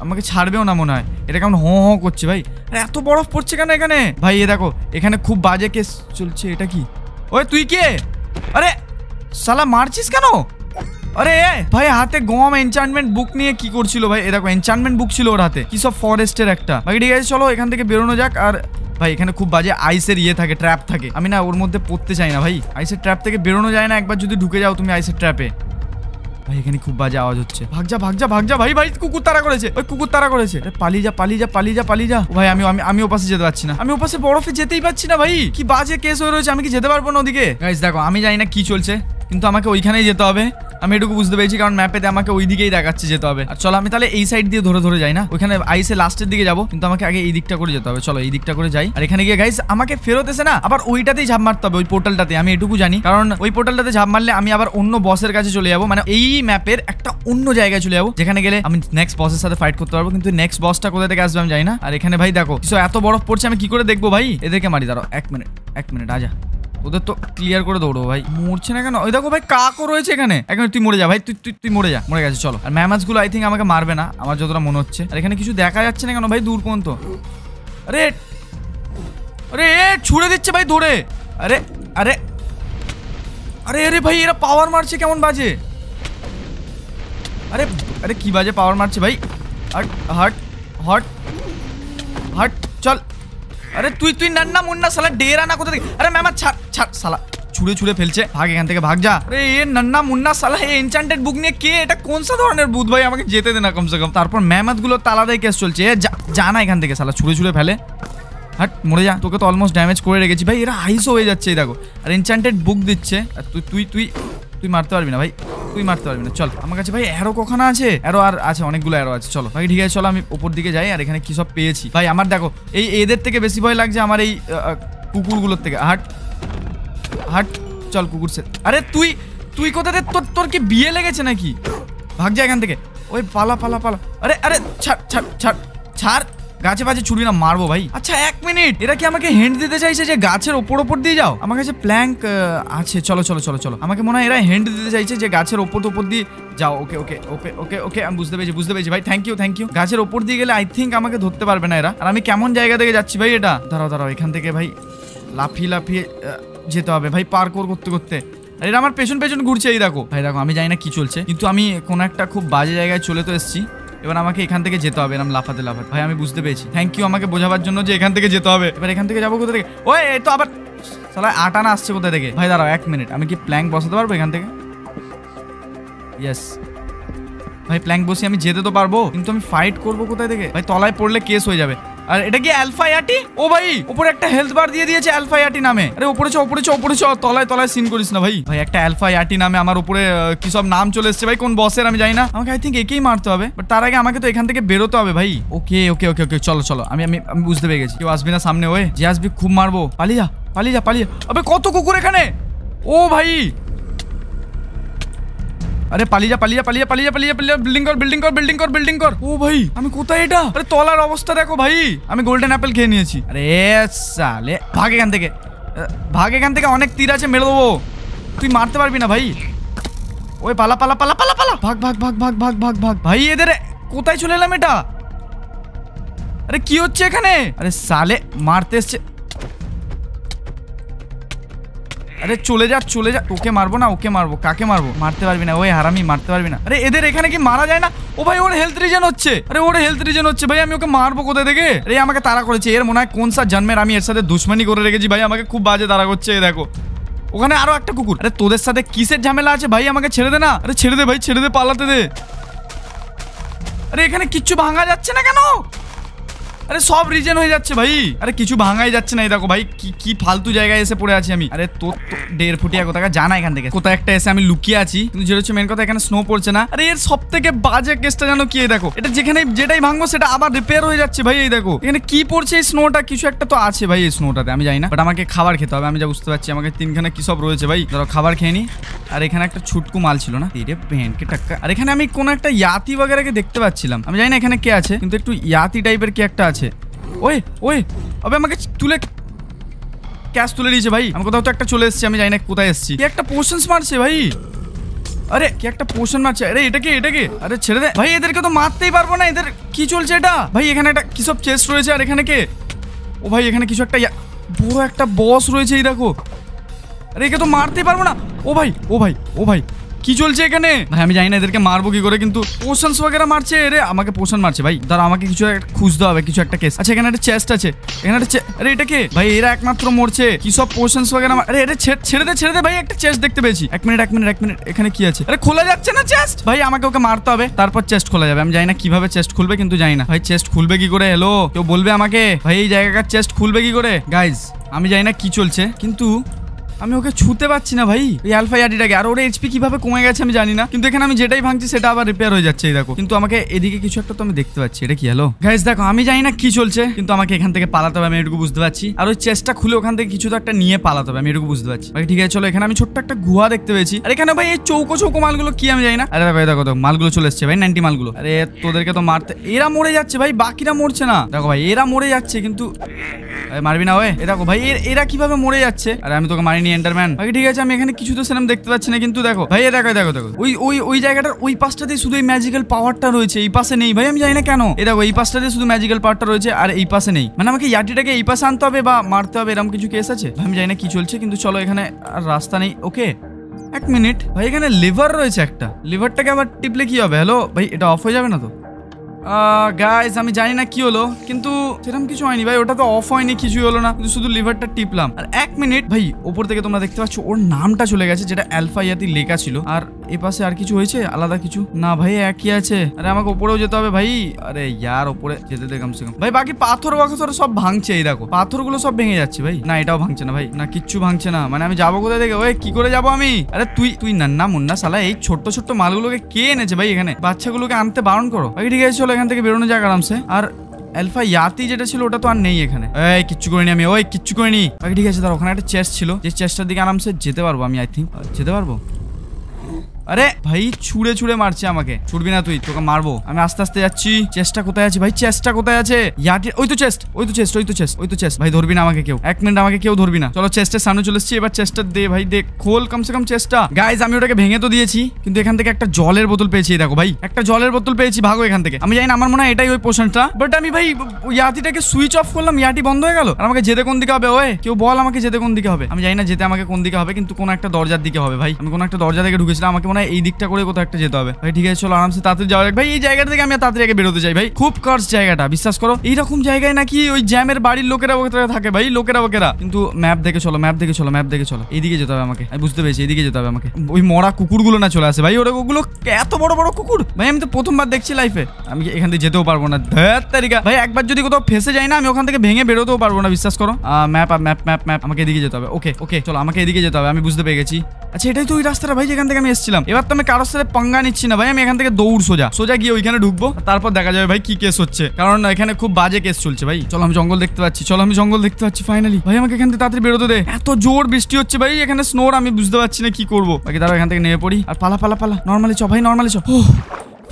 আমাকে ছাড়বেও না মনে হয়। এটা কেমন হো হো করছে ভাই। আরে এত বরফ পড়ছে কেন এখানে? ভাই এ দেখো এখানে খুব বাজে কেস চলছে এটা কি? ওই তুই কে? আরে সালা মারছিস কেন? আরে এ, ভাই হাতে গম এনচান্টমেন্ট বুক নিয়ে কি করছিল ভাই? এ দেখো এনচান্টমেন্ট বুক ছিল ওর হাতে। কি সব ফরেস্টের একটা। ভাই ঠিক আছে চলো এখান থেকে বেরোনো যাক। আর ভাই এখানে খুব বাজে আইসের ইয়ে থাকে ট্র্যাপ থাকে। আমি না ওর মধ্যে পড়তে চাই না ভাই। আইসের ট্র্যাপ থেকে বেরোনো যায় না একবার যদি ঢুকে যাও তুমি আইসের ট্র্যাপে ভাই, এখানে খুব বাজে আওয়াজ হচ্ছে। ভাগ যা ভাগ যা ভাগ যা, ভাই ভাই, কুকুর তারা করেছে। ওই কুকুর তারা করেছে। পালি যা পালি যা পালি যা পালি যা। ভাই, আমি আমি আমি ওপাশে যেতে পারছি না। আমি ওপাশে বরফে যেতেই পারছি না, ভাই। কি বাজে কেস হয়ে রয়েছে, আমি কি যেতে পারব না ওদিকে? গাইস দেখো, আমি জানি না কি চলছে। কিন্তু আমাকে ওইখানেই যেতে হবে। আমি এটুকু বুঝতে পেরেছি, কারণ ম্যাপেতে আমাকে ওই দিকেই দেখাচ্ছে যেতে হবে। আর চলো, আমি তাহলে এই সাইড দিয়ে ধরে ধরে যাই না? ওইখানে আইসে লাস্টের দিকে যাব, কিন্তু আমাকে আগে এই দিকটা করে যেতে হবে। চলো, এই দিকটা করে যাই। আর এখানে গিয়ে গাইস আমাকে ফেরত এসে না, আবার ওইটাতেই ঝাঁপ মারতে হবে, ওই পোর্টালটাতে আমি এটুকু জানি। কারণ ওই পোর্টালটাতে ঝাঁপ মারলে আমি আবার অন্য বসের কাছে চলে যাব। মানে এই ম্যাপের একটা অন্য জায়গায় চলে যাব, যেখানে গেলে আমি নেক্সট বসের সাথে ফাইট করতে পারব। কিন্তু নেক্সট বসটা কোথা থেকে আসবে আমি জানি না। আর এখানে ভাই দেখো, কিছু এত বরফ পড়ছে, আমি কি করে দেখব ভাই? এদেরকে মারি, দাঁড়াও, এক মিনিট এক মিনিট আজা ওদের তো ক্লিয়ার করে দৌড়ো ভাই। মরছে না কেন? ওই দেখো ভাই, কাকও রয়েছে এখানে। এখন তুই মরে যা ভাই, তুই তুই তুই মরে যা, মরে গেছে, চলো। আর ম্যামাজগুলো আই থিঙ্ক আমাকে মারবে না। আমার যতটা মনে হচ্ছে। আর এখানে কিছু দেখা যাচ্ছে না কেন ভাই, দূর পর্যন্ত? আরে আরে, এ, ছুড়ে দিচ্ছে ভাই ধরে আরে আরে আরে আরে ভাই, এরা পাওয়ার মারছে, কেমন বাজে? আরে আরে, কি বাজে পাওয়ার মারছে ভাই? হট হট হট হট আরে তুই তুই নান্না মুন্না সালা ডেরা না কোথা থেকে আরে ম্যামা ছাড় ছাড় সালা ছুঁড়ে ছুঁড়ে ফেলছে ভাগ এখান থেকে ভাগ যা আরে এ নান্না মুন্না সালা এই এনচান্টেড বুক নিয়ে কে এটা কোন সা ধরনের বুধ ভাই? আমাকে যেতে দে না কমসে কম। তারপর ম্যামাতগুলো তালাদাই কেস চলছে। এ, যা- যা না এখান থেকে, সালা, ছুঁড়ে ছুঁড়ে ফেলে। হাট, মরে যা। তোকে তো অলমোস্ট ড্যামেজ করে রেখেছি। ভাই, এরা আইসও হয়ে যাচ্ছে, এই দেখো। আর এনচান্টেড বুক দিচ্ছে। আর তুই তুই তুই তুই মারতে পারবি না, ভাই। তুই মারতে পারবি না। চল, আমার কাছে ভাই অ্যারো কখনো আছে? অ্যারো আর আছে, অনেকগুলো অ্যারো আছে। চলো ভাই ঠিক আছে, চলো আমি উপর দিকে যাই আর এখানে কি সব পেয়েছি। ভাই, আমার দেখো, এই এদের থেকে বেশি ভয় লাগছে আমার এই কুকুরগুলোর থেকে। হাট হাট, চল কুকুর সে আরে তুই তুই কোথাতে তোর তোর কি বিয়ে লেগেছে নাকি? ভাগ যা এখান থেকে। ওই পালা পালা পালা। আরে আরে, ছাড় ছাড় ছাড় ছাড়। গাছে পাছে ছুরি না মারবো ভাই। আচ্ছা এক মিনিট। এরা কি আমাকে হেন্ট দিতে চাইছে যে গাছের ওপর ওপর দিয়ে যাও? আমার কাছে প্ল্যাঙ্ক আছে। চলো চলো চলো চলো। আমাকে মনে হয় এরা হেন্ট দিতে চাইছে যে গাছের ওপর ওপর দিয়ে যাও। ওকে ওকে ওকে ওকে ওকে আমি বুঝতে পেরেছি বুঝতে পেরেছি। ভাই থ্যাংক ইউ থ্যাংক ইউ গাছের ওপর দিয়ে গেলে আই থিঙ্ক আমাকে ধরতে পারবে না এরা। আর আমি কেমন জায়গা থেকে যাচ্ছি ভাই এটা? দাঁড়াও দাঁড়াও এখান থেকে ভাই লাফিয়ে লাফিয়ে যেতে হবে ভাই পার্কোর করতে করতে। আর এটা আমার পেছন পেছন ঘুরছে এই দেখো। ভাই দেখো আমি জানি না কি চলছে। কিন্তু আমি কোনো একটা খুব বাজে জায়গায় চলে তো এসেছি। এবার আমাকে এখান থেকে যেতে হবে এরকম লাফাতে লাফাতে। ভাই, আমি বুঝতে পেরেছি। থ্যাংক ইউ আমাকে বোঝাবার জন্য যে এখান থেকে যেতে হবে। এবার এখান থেকে যাব কোথা থেকে? ওই, এই তো আবার সালা আটানা আসছে কোথায় থেকে? ভাই, দাঁড়াও এক মিনিট আমি কি প্ল্যাঙ্ক বসাতে পারব এখান থেকে? ইয়েস ভাই প্ল্যাঙ্ক বসে আমি যেতে তো পারব, কিন্তু আমি ফাইট করব কোথায় থেকে? ভাই, তলায় পড়লে কেস হয়ে যাবে। আর এটা কি অ্যালফা ইয়াটি? ও ভাই, উপরে একটা হেলথ বার দিয়ে দিয়েছে অ্যালফা ইয়াটি নামে। আরে, উপরে চ উপরে চ উপরে চ, তলায় তলায় সিন করিস না ভাই। ভাই, একটা অ্যালফা ইয়াটি নামে আমার উপরে কি সব নাম চলে এসেছে ভাই, কোন বসের আমি জানি না। আমাকে আই থিঙ্ক একেই মারতে হবে বাট তার আগে আমাকে তো এখান থেকে বেরোতে হবে ভাই। ওকে ওকে ওকে ওকে, চলো চলো, আমি আমি আমি বুঝতে পেরে গেছি। কেউ আসবি না সামনে ওয়ে। যে আসবি, খুব মারবো। পালিয়ে যা পালিয়ে যা, পালিয়ে। আবে, কত কুকুর এখানে? ও ভাই আরে পালিয়ে যা পালিয়ে যা পালিয়ে যা, পালিয়ে যা, পালিয়ে যা, পালিয়ে বিল্ডিং কর বিল্ডিং কর বিল্ডিং কর বিল্ডিং কর ও ভাই আমি কোথায় এটা আরে তলার অবস্থা দেখো ভাই আমি গোল্ডেন অ্যাপেল খেয়ে নিয়েছি আরে সালে ভাগ এখান থেকে আহ, ভাগ এখান থেকে অনেক তীর আছে মেরে দেবো তুই মারতে পারবি না ভাই ওই পালা পালা পালা পালা পালা ভাগ ভাগ ভাগ ভাগ ভাগ ভাগ ভাগ ভাই এদের কোথায় চলে এলাম এটা আরে কি হচ্ছে এখানে আরে সালে মারতে এসছে আরে চলে যা চলে যা। ওকে মারবো না, ওকে মারবো। কাকে মারবো? মারতে পারবি না। ওই হারামি, মারতে পারবি না। আরে এদের এখানে কি মারা যায় না? ও ভাই, ওর হেলথ রিজন হচ্ছে। আরে ওর হেলথ রিজন হচ্ছে। ভাই, আমি ওকে মারবো কোথায় থেকে? আরে আমাকে তারা করেছে। এর মনে হয় কোন সার জন্মের আমি এর সাথে দুশ্মনী করে রেখেছি। ভাই, আমাকে খুব বাজে তারা করছে দেখো। ওখানে আরও একটা কুকুর। আরে তোদের সাথে কিসের ঝামেলা আছে? ভাই, আমাকে ছেড়ে দে না। আরে ছেড়ে দে, ভাই, ছেড়ে দে, পালাতে দে। আরে এখানে কিচ্ছু ভাঙা যাচ্ছে না কেন? আরে সব রিজেন হয়ে যাচ্ছে ভাই। আরে কিছু ভাঙাই যাচ্ছে না এই দেখো ভাই, কি কি ফালতু জায়গায় এসে পড়ে আছি আমি। আরে তোর দেড় ফুটিয়া কোথাকা জানা এখান থেকে। কোথায় একটা এসে আমি লুকিয়ে আছি, কিন্তু যেটা হচ্ছে মেন কথা এখানে স্নো পড়ছে না। আরে এর সব থেকে বাজে কেসটা জানো কি দেখো? এটা যেখানে যেটাই ভাঙবো সেটা আবার রিপেয়ার হয়ে যাচ্ছে ভাই এই দেখো। এখানে কি পড়ছে এই স্নোটা কিছু একটা তো আছে ভাই এই স্নোটাতে আমি জানি না। বাট আমাকে খাবার খেতে হবে, আমি যা বুঝতে পারছি, আমাকে তিনখানে কি সব রয়েছে ভাই। ধরো খাবার খেয়ে নি। আর এখানে একটা ছুটকু মাল ছিল না? এরে ভ্যানকে টাক্কা। আর এখানে আমি কোন একটা ইয়াতি বাগেরাকে দেখতে পাচ্ছিলাম। আমি জানি না এখানে কে আছে, কিন্তু একটু ইয়াতি টাইপের কি একটা আছে। ওই ওই, আবে আমাকে তুলে ক্যাশ তুলে নিয়েছে ভাই? আমি কোথাও তো একটা চলে এসেছি, আমি জানি না কোথায় এসেছি। কি একটা পোশনস মারছে ভাই? আরে, কি একটা পোষণ মারছে? আরে, এটা কি এটা কি? আরে, ছেড়ে দে। ভাই, এদেরকে তো মারতেই পারব না, এদের কি চলছে এটা? ভাই, এখানে একটা কি সব চেস্ট রয়েছে আর এখানে কে? ও ভাই, এখানে কিছু একটা ইয়া- বড় একটা বস রয়েছে, এই দেখো। আরে, একে তো মারতেই পারব না। ও ভাই ও ভাই ও ভাই কি চলছে এখানে? ভাই আমি জানি না এদেরকে মারবো কি করে কিন্তু পোশনস বগেরা মারছে রে আমাকে পোষণ মারছে ভাই। দাঁড়া আমাকে কিছু একটা খুঁজতে হবে কিছু একটা কেস আচ্ছা এখানে একটা চেস্ট আছে। এখানে একটা আরে এটা কে? ভাই এরা একমাত্র মরছে। কি সব পোশনস বগেরা মার- আরে এটা ছেড়ে দে ছেড়ে দে ভাই একটা চেস্ট দেখতে পেয়েছি। এক মিনিট এক মিনিট এক মিনিট এখানে কি আছে? আরে খোলা যাচ্ছে না চেস্ট ভাই আমাকে ওকে মারতে হবে তারপর চেস্ট খোলা যাবে। আমি জানি না কীভাবে চেস্ট খুলবে কিন্তু জানি না। ভাই চেস্ট খুলবে কি করে? হ্যালো কেউ বলবে আমাকে? ভাই এই জায়গাকার চেস্ট খুলবে কি করে? গাইজ আমি জানি না কি চলছে কিন্তু আমি ওকে ছুতে পারছি না ভাই। এই আলফা ইয়াডিটাকে আর ওর এইচপি কীভাবে কমে গেছে আমি জানি না। কিন্তু এখানে আমি যেটাই ভাঙছি, সেটা আবার রিপেয়ার হয়ে যাচ্ছে, এই দেখো। কিন্তু আমাকে এদিকে কিছু একটা তো আমি দেখতে পাচ্ছি। এটা কি? হ্যালো গাইস দেখো, আমি জানি না কি চলছে, কিন্তু আমাকে এখান থেকে পালাতে হবে, আমি এটুকু বুঝতে পারছি। আর ওই চেষ্টা খুলে ওখান থেকে কিছু তো একটা নিয়ে পালাতে হবে, আমি এটুকু বুঝতে পারছি। বাকি ঠিক আছে, চলো, এখানে আমি ছোট্ট একটা গুহা দেখতে পেয়েছি। আর এখানে ভাই, এই চৌকো চৌকো মালগুলো কি আমি জানি না। আরে ভাই দেখো দেখো, মালগুলো চলে এসছে ভাই নাইনটি মালগুলো। আরে, তোদেরকে তো মারতে, এরা মরে যাচ্ছে ভাই, বাকিরা মরছে না। দেখো ভাই, এরা মরে যাচ্ছে, কিন্তু মারবি না ওয়ে এ দেখো ভাই এরা কীভাবে মরে যাচ্ছে? আরে, আমি তোকে মারিনি এন্টারম্যান। বাকি ঠিক আছে, আমি এখানে কিছু তো সেরকম দেখতে পাচ্ছি না, কিন্তু দেখো। ভাই দেখো দেখো দেখো। ওই ওই ওই জায়গাটার ওই পাশটাতেই শুধু এই ম্যাজিক্যাল পাওয়ারটা রয়েছে, এই পাশে নেই। ভাই, আমি জানি না কেন। এ দেখো, এই পাশটাতে শুধু ম্যাজিক্যাল পাওয়ারটা রয়েছে আর এই পাশে নেই। মানে আমাকে ইয়াটিটাকে এই পাশে আনতে হবে বা মারতে হবে, এরকম কিছু কেস আছে? আমি জানি না কি চলছে, কিন্তু চলো এখানে আর রাস্তা নেই। ওকে, এক মিনিট। ভাই, এখানে লিভার রয়েছে একটা। লিভারটাকে আবার টিপলে কি হবে? হ্যালো ভাই, এটা অফ হয়ে যাবে না তো? গাইজ আমি জানি না কি হলো, কিন্তু সেরকম কিছু হয়নি ভাই ওটা তো অফ হয়নি, কিছুই হলো না কিন্তু শুধু লিভারটা টিপলাম। আর এক মিনিট ভাই, ওপর থেকে তোমরা দেখতে পাচ্ছ, ওর নামটা চলে গেছে, যেটা অ্যালফা ইয়াতি লেখা ছিল। আর এ পাশে আর কিছু হয়েছে? আলাদা কিছু? না ভাই, একই আছে। আরে, আমাকে ওপরেও যেতে হবে ভাই। আরে, ইয়ার, ওপরে যেতে দে কমসে কম। ভাই, বাকি পাথর বাথর সব ভাঙছে, এই দেখো। পাথরগুলো সব ভেঙে যাচ্ছে ভাই। না, এটাও ভাঙছে না ভাই। না, কিচ্ছু ভাঙছে না। মানে আমি যাব কোথায় থেকে? ওই, কি করে যাব আমি? আরে, তুই তুই নান্না মুন্না সালা এই ছোট্ট ছোট্ট মালগুলোকে কে এনেছে ভাই এখানে? বাচ্চাগুলোকে আনতে বারণ করো। বাকি ঠিক আছে, চলো এখান থেকে বেরোনো যাক আরামসে। আর অ্যালফা ইয়াতি যেটা ছিল, ওটা তো আর নেই এখানে। এই, কিচ্ছু করিনি আমি। ওই, কিচ্ছু করিনি। ঠিক আছে তার ওখানে একটা চেস্ট ছিল। যে চেস্টটার দিকে আরামসে যেতে পারব আমি আই থিঙ্ক যেতে পারব? আরে ভাই, ছুড়ে ছুড়ে মারছে আমাকে। ছুটবি না তুই, তোকে মারবো। আমি আস্তে আস্তে যাচ্ছি। চেষ্টা কোথায় আছে? ভাই, চেষ্টা কোথায় আছে? ওই তো চেস্ট ওই তো চেস্ট ওই তো চেস্ট ওই তো চেস্ট ভাই, ধরবি না আমাকে কেউ। এক মিনিট আমাকে কেউ ধরবি না। চলো চেস্টের সামনে চলে এসেছি। এবার চেস্টার দে ভাই, দে। খোল কমসে কম চেষ্টা গাইজ আমি ওটাকে ভেঙে তো দিয়েছি, কিন্তু এখান থেকে একটা জলের বোতল পেয়েছি দেখো ভাই। একটা জলের বোতল পেয়েছি, ভাগো এখান থেকে। আমি জানি না, আমার মনে হয় এটাই ওই পোষণটা বাট আমি ভাই ইয়াটিটাকে সুইচ অফ করলাম ইয়াটি বন্ধ হয়ে গেল। আর আমাকে যেতে কোন দিকে হবে ওই কেউ বল আমাকে যেতে কোন দিকে হবে। আমি জানি না যেতে আমাকে কোন দিকে হবে, কিন্তু কোন একটা দরজার দিকে হবে ভাই। আমি কোন একটা দরজা থেকে ঢুকেছিলাম, আমাকে মনে হয় এই দিকটা করে কোথাও একটা যেতে হবে। ভাই, ঠিক আছে, চলো আরামসে তাড়াতাড়ি যাওয়া যাক। ভাই, এই জায়গাটা থেকে আমি তাড়াতাড়ি আগে বেরোতে চাই। ভাই, খুব কার্স জায়গাটা, বিশ্বাস করো। এইরকম জায়গায় নাকি ওই জ্যামের বাড়ির লোকেরা ওকেরা থাকে, ভাই, লোকেরা ওকেরা কিন্তু ম্যাপ দেখে চলো ম্যাপ দেখে চলো ম্যাপ দেখে চলো। এইদিকে যেতে হবে আমাকে। আমি বুঝতে পেরেছি, এইদিকে যেতে হবে আমাকে। ওই মরা কুকুরগুলো না চলে আসে। ভাই, ওরা ওগুলো এত বড় বড় কুকুর? ভাই, আমি তো প্রথমবার দেখছি লাইফে আমি এখান থেকে যেতেও পারব না। ধ্যাত তারিকা। ভাই, একবার যদি কোথাও ফেসে যাই না, আমি ওখান থেকে ভেঙে বেরোতেও পারব না, বিশ্বাস করো। ম্যাপ ম্যাপ ম্যাপ ম্যাপ আমাকে এদিকে যেতে হবে। ওকে ওকে চলো, আমাকে এদিকে যেতে হবে। আমি বুঝতে পেরে গেছি আচ্ছা এটাই তো ওই রাস্তাটা, ভাই, যেখান থেকে আমি এসেছিলাম। এবার তো আমি কারোর সাথে পঙ্গা নিচ্ছি না, ভাই। আমি এখান থেকে দৌড় সোজা। সোজা গিয়ে ওইখানে ঢুকবো, তারপর দেখা যাবে ভাই কি কেস হচ্ছে। কারণ এখানে খুব বাজে কেস চলছে ভাই। চলো, আমি জঙ্গল দেখতে পাচ্ছি। চলো, আমি জঙ্গল দেখতে পাচ্ছি ফাইনালি ভাই, আমাকে এখান থেকে তাড়াতাড়ি বেরোতে দে। এত জোর বৃষ্টি হচ্ছে ভাই, এখানে স্নোর আমি বুঝতে পারছি না কি করব। বাকি তারা এখান থেকে নেমে পড়ি। আর পালা পালা পালা। নর্মালি চ ভাই নর্মালি চ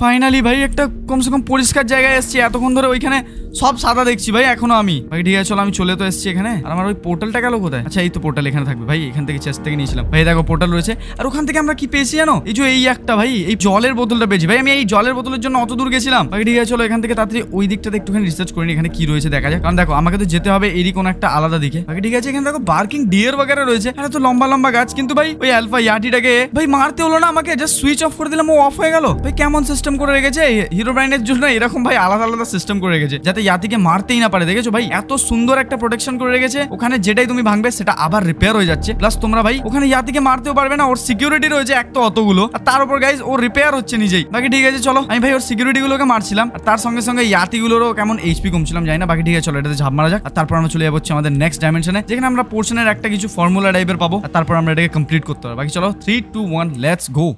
ফাইনালি ভাই, একটা কমসে কম পরিষ্কার জায়গায় এসেছি। এতক্ষণ ধরে ওইখানে সব সাদা দেখছি ভাই, এখনও আমি। ভাই, ঠিক আছে, চলো, আমি চলে তো এসেছি এখানে। আর আমার ওই পোর্টালটা গেল কোথায়? আচ্ছা এই তো পোর্টাল এখানে থাকবে ভাই, এখান থেকে চেস্ট থেকে নিয়েছিলাম। ভাই, দেখো, পোর্টাল রয়েছে। আর ওখান থেকে আমরা কি পেয়েছি জানো? এই যে এই একটা ভাই, এই জলের বোতলটা পেয়েছি। ভাই, আমি এই জলের বোতলের জন্য অত দূর গেছিলাম। ভাই, ঠিক আছে, চলো, এখান থেকে তাড়াতাড়ি ওই দিকটাতে একটুখানি রিসার্চ করিনি এখানে কি রয়েছে দেখা যায় কারণ দেখো, আমাকে তো যেতে হবে এরই কোনো একটা আলাদা দিকে। ভাই, ঠিক আছে, এখানে দেখো বার্কিং ডিয়ার বাগেরা রয়েছে। আর, তো লম্বা লম্বা গাছ, কিন্তু ভাই, ওই অ্যালফা ইয়াটিটাকে, ভাই, মারতে হলো না আমাকে জাস্ট সুইচ অফ করে দিলাম, ও অফ হয়ে গেল। ভাই, কেমন সিস্টেম করে রেখেছে হিরো ব্রাইনের জন্য এরকম ভাই আলাদা আলাদা সিস্টেম করে রেখেছে, যাতে ইয়াতিকে মারতেই না পারে। দেখেছ ভাই? এত সুন্দর একটা প্রোটেকশন করে রেখেছে, ওখানে যেটাই তুমি ভাঙবে সেটা আবার রিপেয়ার হয়ে যাচ্ছে। প্লাস তোমরা ভাই, ওখানে ইয়াতিকে মারতেও পারবে না, ওর সিকিউরিটি রয়েছে এক তো অতগুলো। আর তার উপর গাইজ ও রিপেয়ার হচ্ছে নিজেই। বাকি ঠিক আছে, চলো। আমি ভাই ওর সিকিউরিটি গুলোকে মারছিলাম, আর তার সঙ্গে সঙ্গে ইয়াতিগুলোরও কেমন এইচপি কমছিলাম, জানি না। বাকি ঠিক আছে, চলো, এটাতে ঝাপ মারা যাক। আর তারপর আমরা চলে যাব হচ্ছে আমাদের নেক্সট ডাইমেনশনে যেখানে আমরা পোর্শনের একটা কিছু ফর্মুলা টাইপের পাবো, আর তারপর আমরা এটাকে কমপ্লিট করতে পারব বাকি চলো three two one let's go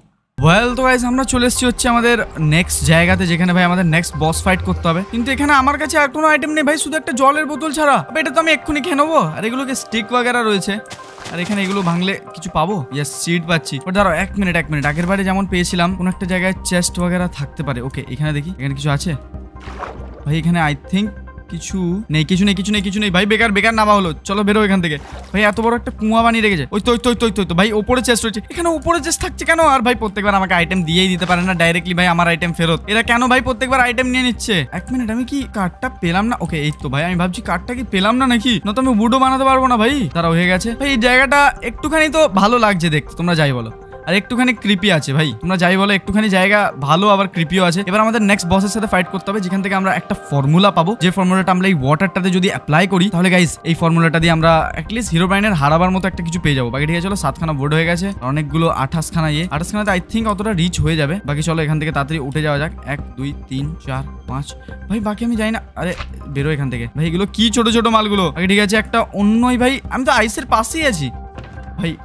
well তো গাইজ আমরা চলে এসেছি হচ্ছে আমাদের নেক্সট জায়গাতে, যেখানে ভাই আমাদের নেক্সট বস ফাইট করতে হবে। কিন্তু এখানে আমার কাছে আর কোনো আইটেম নেই ভাই, শুধু একটা জলের বোতল ছাড়া। এটা তো আমি এক্ষুনি খেয়ে নেব। আর এগুলোকে স্টিক বাগেরা রয়েছে। আর এখানে এগুলো ভাঙলে কিছু পাবো? ইয়াস সিট পাচ্ছি। বাট ধরো এক মিনিট এক মিনিট আগের বারে যেমন পেয়েছিলাম, কোনো একটা জায়গায় চেস্ট বাগেরা থাকতে পারে। ওকে এখানে দেখি, এখানে কিছু আছে? ভাই, এখানে আই থিঙ্ক কিছু নেই কিছু নেই কিছু নেই কিছু নেই। ভাই বেকার বেকার নামা হলো। চলো বেরো এখান থেকে। ভাই এত বড় একটা কুয়া বানিয়ে রেখেছে। ওই তো তো তো ওই তো, ভাই ওপরে চেস্ট রয়েছে। এখানে ওপরে চেস্ট থাকছে কেন? আর ভাই প্রত্যেকবার আমাকে আইটেম দিয়েই দিতে পারে না। ডাইরেক্টলি ভাই আমার আইটেম ফেরত। এরা কেন ভাই প্রত্যেকবার আইটেম নিয়ে নিচ্ছে? এক মিনিট আমি কি কার্ডটা পেলাম না? ওকে এই তো ভাই আমি ভাবছি কার্ডটা কি পেলাম না নাকি? না তো আমি বুডো বানাতে পারব না ভাই। তারা হয়ে গেছে। ভাই এই জায়গাটা একটুখানি তো ভালো লাগছে দেখতে। তোমরা যাই বলো। আর একটুখানি ক্রিপি আছে ভাই। তোমরা যাই বলো, একটুখানি জায়গা ভালো, আবার ক্রিপিও আছে। এবার আমাদের নেক্সট বসের সাথে ফাইট করতে হবে, যেখান থেকে আমরা একটা ফর্মুলা পাবো। যে ফর্মুলাটা আমরা এই ওয়াটারটাতে যদি অ্যাপ্লাই করি, তাহলে গাইস এই ফর্মুলাটা দিয়ে আমরা অ্যাটলিস্ট হিরো ব্রাইনের হারাবার মতো একটা কিছু পেয়ে যাব। বাকি ঠিক আছে, চলো, সাতখানা বোর্ড হয়ে গেছে। অনেকগুলো আঠাশখানা ইয়ে। আঠাশখানাতে আই থিঙ্ক অতটা রিচ হয়ে যাবে। বাকি চলো, এখান থেকে তাড়াতাড়ি উঠে যাওয়া যাক। এক, দুই, তিন, চার, পাঁচ। ভাই, বাকি আমি যাই না। আরে, বেরো এখান থেকে। ভাই, এগুলো কি ছোট ছোট মালগুলো? বাকি ঠিক আছে, একটা অন্যই ভাই, আমি তো আইসের পাশেই আছি। ভাই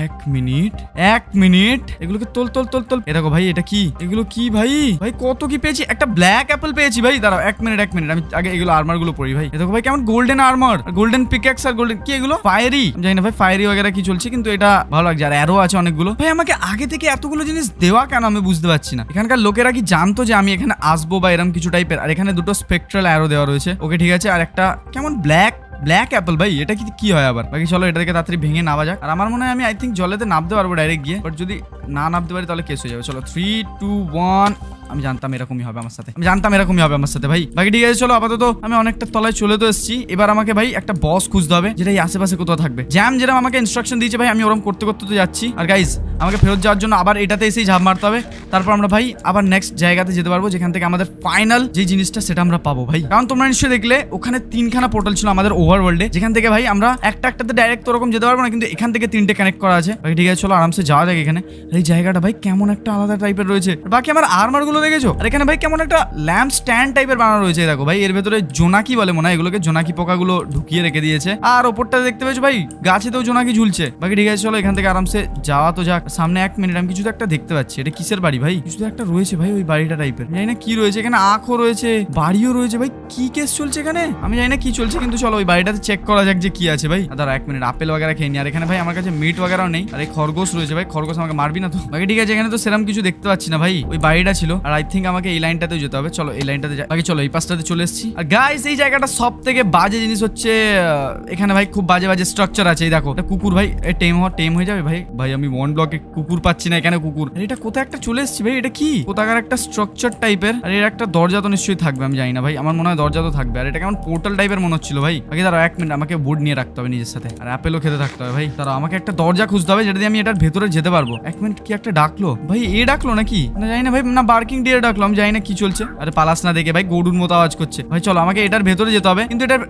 এক মিনিট এক মিনিট এগুলোকে তোল তোল তোল তোল এ দেখো ভাই এটা কি এগুলো কি ভাই ভাই কত কি পেয়েছি একটা ব্ল্যাক অ্যাপেল পেয়েছি ভাই দাঁড়াও এক মিনিট এক মিনিট আমি আগে এগুলো আর্মার গুলো পড়ি ভাই এ দেখো ভাই কেমন গোল্ডেন আর্মার গোল্ডেন পিকেক্স আর গোল্ডেন কি এগুলো ফায়ারি জানি না ভাই ফায়ারি वगैरह কি চলছে কিন্তু এটা ভালো লাগছে আর অ্যারো আছে অনেকগুলো ভাই আমাকে আগে থেকে এতগুলো জিনিস দেওয়া কেন আমি বুঝতে পারছি না এখানকার লোকেরা কি জানতো যে আমি এখানে আসবো বা এরকম কিছু টাইপের আর এখানে দুটো স্পেকট্রাল অ্যারো দেওয়া রয়েছে ওকে ঠিক আছে আর একটা কেমন ব্ল্যাক ব্ল্যাক অ্যাপেল ভাই এটা কি কি হয় আবার বাকি চলো এটাকে তাড়াতাড়ি ভেঙে নামা যাক আর আমার মনে হয় আমি আই থিঙ্ক জলেতে নামতে পারব ডাইরেক্ট গিয়ে বাট যদি না নামতে পারি তাহলে কেস হয়ে যাবে চলো থ্রি টু ওয়ান আমি জানতাম এরকমই হবে আমার সাথে। আমি জানতাম এরকমই হবে আমার সাথে, ভাই। বাকি ঠিক আছে, চলো আপাতত আমি অনেকটা তলায় চলে তো এসেছি। এবার আমাকে, ভাই, একটা বস খুঁজতে হবে, যেটা এই আশেপাশে কোথাও থাকবে। জ্যাম যেরকম আমাকে ইনস্ট্রাকশন দিয়েছে, ভাই, আমি ওরকম করতে করতে তো যাচ্ছি। আর গাইজ আমাকে ফেরত যাওয়ার জন্য আবার এটাতে এসেই ঝাঁপ মারতে হবে। তারপর আমরা, ভাই, আবার নেক্সট জায়গাতে যেতে পারব, যেখান থেকে আমাদের ফাইনাল যে জিনিসটা, সেটা আমরা পাবো, ভাই। কারণ তোমরা নিশ্চয়ই দেখলে, ওখানে তিনখানা পোর্টাল ছিল আমাদের ওভার ওয়ার্ল্ডে যেখান থেকে, ভাই, আমরা একটা একটাতে ডাইরেক্ট ওরকম যেতে পারব না, কিন্তু এখান থেকে তিনটে কানেক্ট করা আছে। ভাই ঠিক আছে, চলো আরামসে যাওয়া যাক এখানে। এই জায়গাটা, ভাই, কেমন একটা আলাদা টাইপের রয়েছে। বাকি আমার আর্মার গুলো দেখেছ? আর এখানে ভাই কেমন একটা ল্যাম্প স্ট্যান্ড টাইপের বানানো রয়েছে দেখো ভাই। এর ভেতরে জোনাকি বলে মনে হয় এগুলোকে, জোনাকি পোকা গুলো ঢুকিয়ে রেখে দিয়েছে। আর ওপরটা দেখতে পেয়েছ ভাই গাছে তো জোনাকি ঝুলছে। বাকি ঠিক আছে, চলো এখান থেকে আরামসে যাওয়া তো যাক। সামনে এক মিনিট আমি কিছু তো একটা দেখতে পাচ্ছি। এটা কিসের বাড়ি ভাই? কিছু তো একটা রয়েছে ভাই ওই বাড়িটা টাইপের জানি না কি রয়েছে, এখানে আখও রয়েছে, বাড়িও রয়েছে। ভাই, কি কেস চলছে এখানে? আমি জানি না কি চলছে, কিন্তু চলো ওই বাড়িটাতে চেক করা যাক যে কি আছে ভাই। দাঁড়া এক মিনিট আপেল বাগেরা খেয়ে নি। আর এখানে ভাই আমার কাছে মিট বাগেরাও নেই। আর এই খরগোশ রয়েছে ভাই, খরগোশ আমাকে মারবি না তো? বাকি ঠিক আছে, এখানে তো সেরকম কিছু দেখতে পাচ্ছি না ভাই। ওই বাড়িটা ছিল। আর আই থিঙ্ক আমাকে এই লাইনটাতে যেতে হবে। চলো এই লাইনটাতে যা- বাকি চলো এই পাশটাতে চলে এসেছি। আর গাইস এই জায়গাটা সব থেকে বাজে জিনিস হচ্ছে আহ, এখানে ভাই খুব বাজে বাজে স্ট্রাকচার আছে এই দেখো। এটা কুকুর ভাই এ টেম হওয়া টেম হয়ে যাবে ভাই। ভাই আমি ওয়ান ব্লকে কুকুর পাচ্ছি না এখানে কুকুর। আর এটা কোথায় একটা চলে এসেছি ভাই? এটা কি? কোথাকার একটা স্ট্রাকচার টাইপের আর এর একটা দরজা তো নিশ্চয়ই থাকবে আমি জানি না ভাই। আমার মনে হয় দরজা তো থাকবে। আর এটা কেমন পোর্টাল টাইপের মনে হচ্ছিল ভাই? আগে দাঁড়াও এক মিনিট আমাকে বোর্ড নিয়ে রাখতে হবে নিজের সাথে। আর অ্যাপেলও খেতে থাকতে হবে ভাই। তারা আমাকে একটা দরজা খুঁজতে হবে যেটা দিয়ে আমি এটার ভেতরে যেতে পারব। এক মিনিট কি একটা ডাকলো? ভাই এ ডাকলো নাকি? না জানি না ভাই না বার্কিং ডিয়ার ডাকলো আমি জানি না কি চলছে। আরে পালাস না দেখে, ভাই গরুর মতো আওয়াজ করছে। ভাই, চলো, আমাকে এটার ভেতরে যেতে হবে, কিন্তু এটার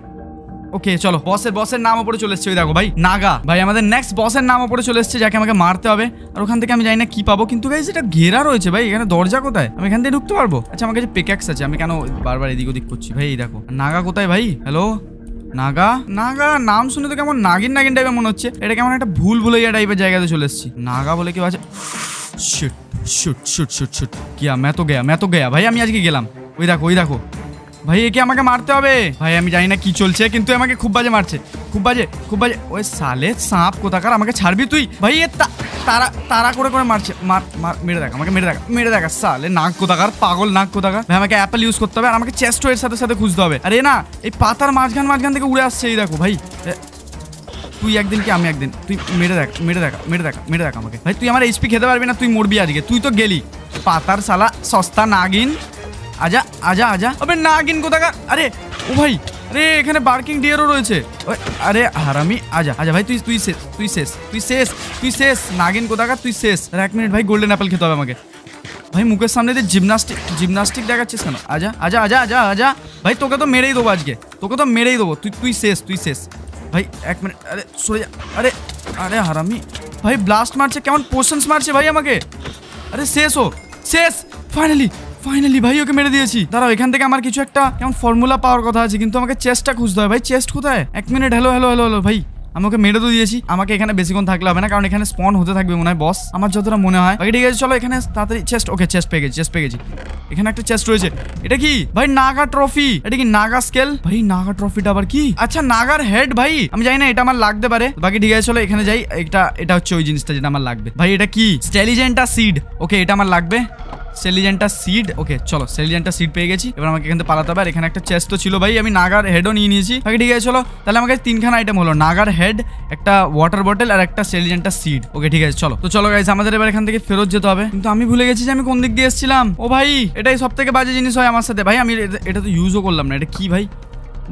ওকে চলো বসের বসের নাম ওপরে চলে এসছে, ওই দেখো, ভাই, নাগা। ভাই, আমাদের নেক্সট বসের নাম ওপরে চলে এসছে, যাকে আমাকে মারতে হবে। আর ওখান থেকে আমি জানি না কি পাবো, কিন্তু গাইজ এটা ঘেরা রয়েছে, ভাই, এখানে দরজা কোথায়? আমি এখান থেকে ঢুকতে পারব? আচ্ছা আমার কাছে পেক্যাক্স আছে, আমি কেন বারবার এদিক ওদিক করছি? ভাই, এই দেখো, নাগা কোথায়, ভাই? হ্যালো নাগা? নাগা, নাম শুনে তো কেমন নাগিন নাগিন টাইপের মনে হচ্ছে। এটা কেমন একটা ভুল ভুলাইয়া টাইপের জায়গাতে চলে এসেছি। নাগা বলে কেউ আছে? Shoot shoot shoot shoot shoot কিয়া मैं তো গেয়া मैं তো গেয়া। ভাই, আমি আজকে গেলাম। ওই দেখো ওই দেখো। ভাই, একে আমাকে মারতে হবে। ভাই, আমি জানি না কি চলছে, কিন্তু আমাকে খুব বাজে মারছে। খুব বাজে খুব বাজে। ওই সালে সাপ কোথাকার? আমাকে ছাড়বি তুই? ভাই, এ তারা তারা করে করে মারছে। মার, মেরে দেখ, আমাকে মেরে দেখ মেরে দেখ। সালে নাক কোথাকার, পাগল নাক কোথাকার। ভাই, আমাকে অ্যাপেল ইউজ করতে হবে, আর আমাকে চেস্ট এর সাথে সাথে খুঁজতে হবে। আরে না, এই পাতার মাঝখান মাঝখান থেকে উড়ে আসছে, এই দেখো, ভাই। তুই একদিন কি আমি একদিন? তুই মেরে দেখ, মেরে দেখা মেরে দেখা, মেরে দেখ আমাকে। ভাই, তুই আমার এইচপি খেতে পারবি না, তুই মরবি আজকে। তুই তো গেলি। পাতার সালা সস্তা নাগিন। আজা আজা আজা। আবে, নাগিন কোথাকার? আরে, ও ভাই, আরে, এখানে বার্কিং ডিয়ারও রয়েছে। আরে, হারামি, আজা আজা। ভাই, তুই তুই শেষ তুই শেষ তুই শেষ তুই শেষ। নাগিন কোথাকার? তুই শেষ। আর এক মিনিট ভাই গোল্ডেন অ্যাপেল খেতে হবে আমাকে। ভাই, মুখের সামনে দিয়ে জিমনাস্টিক জিমনাস্টিক দেখাচ্ছিস কেন? আজা আজা আজা আজা আজা। ভাই, তোকে তো মেরেই দেবো আজকে। তোকে তো মেরেই দেবো। তুই তুই শেষ তুই শেষ। ভাই এক মিনিট আরে সরে যা আরে আরে হারামি ভাই ব্লাস্ট মারছে কেমন পোশনস মারছে ভাই আমাকে আরে শেষ ও শেষ ফাইনালি ফাইনালি ভাই ওকে মেরে দিয়েছি দাঁড়াও এখান থেকে আমার কিছু একটা কেমন ফর্মুলা পাওয়ার কথা আছে কিন্তু আমাকে চেস্টটা খুঁজতে হবে ভাই চেস্ট কোথায় এক minute hello hello hello hello ভাই আমি ওকে মেরে তো দিয়েছি। আমাকে এখানে বেশিক্ষণ থাকলে হবে না, কারণ এখানে স্পন হতে থাকবে মনে হয় বস আমার যতটা মনে হয়। বাকি ঠিক আছে, চলো এখানে তাড়াতাড়ি চেস্ট ওকে চেস্ট পেয়ে গেছি চেস্ট পেয়ে গেছি। এখানে একটা চেস্ট রয়েছে। এটা কি? ভাই নাগা ট্রফি এটা কি নাগা স্কেল ভাই নাগা ট্রফিটা আবার কি? আচ্ছা নাগার হেড ভাই। আমি জানি না, এটা আমার লাগতে পারে। বাকি ঠিক আছে, চলো এখানে যাই। এটা এটা হচ্ছে ওই জিনিসটা যেটা আমার লাগবে। ভাই, এটা কি? স্টেলিজেন্টা সিড ওকে এটা আমার লাগবে। সেলিজেন্টা সিড, ওকে, চলো সেলিজেন্টা সিড পেয়ে গেছি। এবার আমাকে এখান থেকে পালাতে হবে। আর এখানে একটা চেস্ট তো ছিল ভাই, আমি নাগার হেডও নিয়ে নিয়েছি। ওকে ঠিক আছে, চলো, তাহলে আমাকে তিনখানা আইটেম হলো, নাগার হেড একটা ওয়াটার বটল আর একটা সেলিজেন্টা সিড। ওকে, ঠিক আছে, চলো। তো চলো গাইজ আমাদের এবার এখান থেকে ফেরত যেতে হবে। কিন্তু আমি ভুলে গেছি যে আমি কোন দিক দিয়ে এসেছিলাম। ও ভাই, এটাই সব থেকে বাজে জিনিস হয় আমার সাথে। ভাই, আমি এটা তো ইউজও করলাম না। এটা কি ভাই?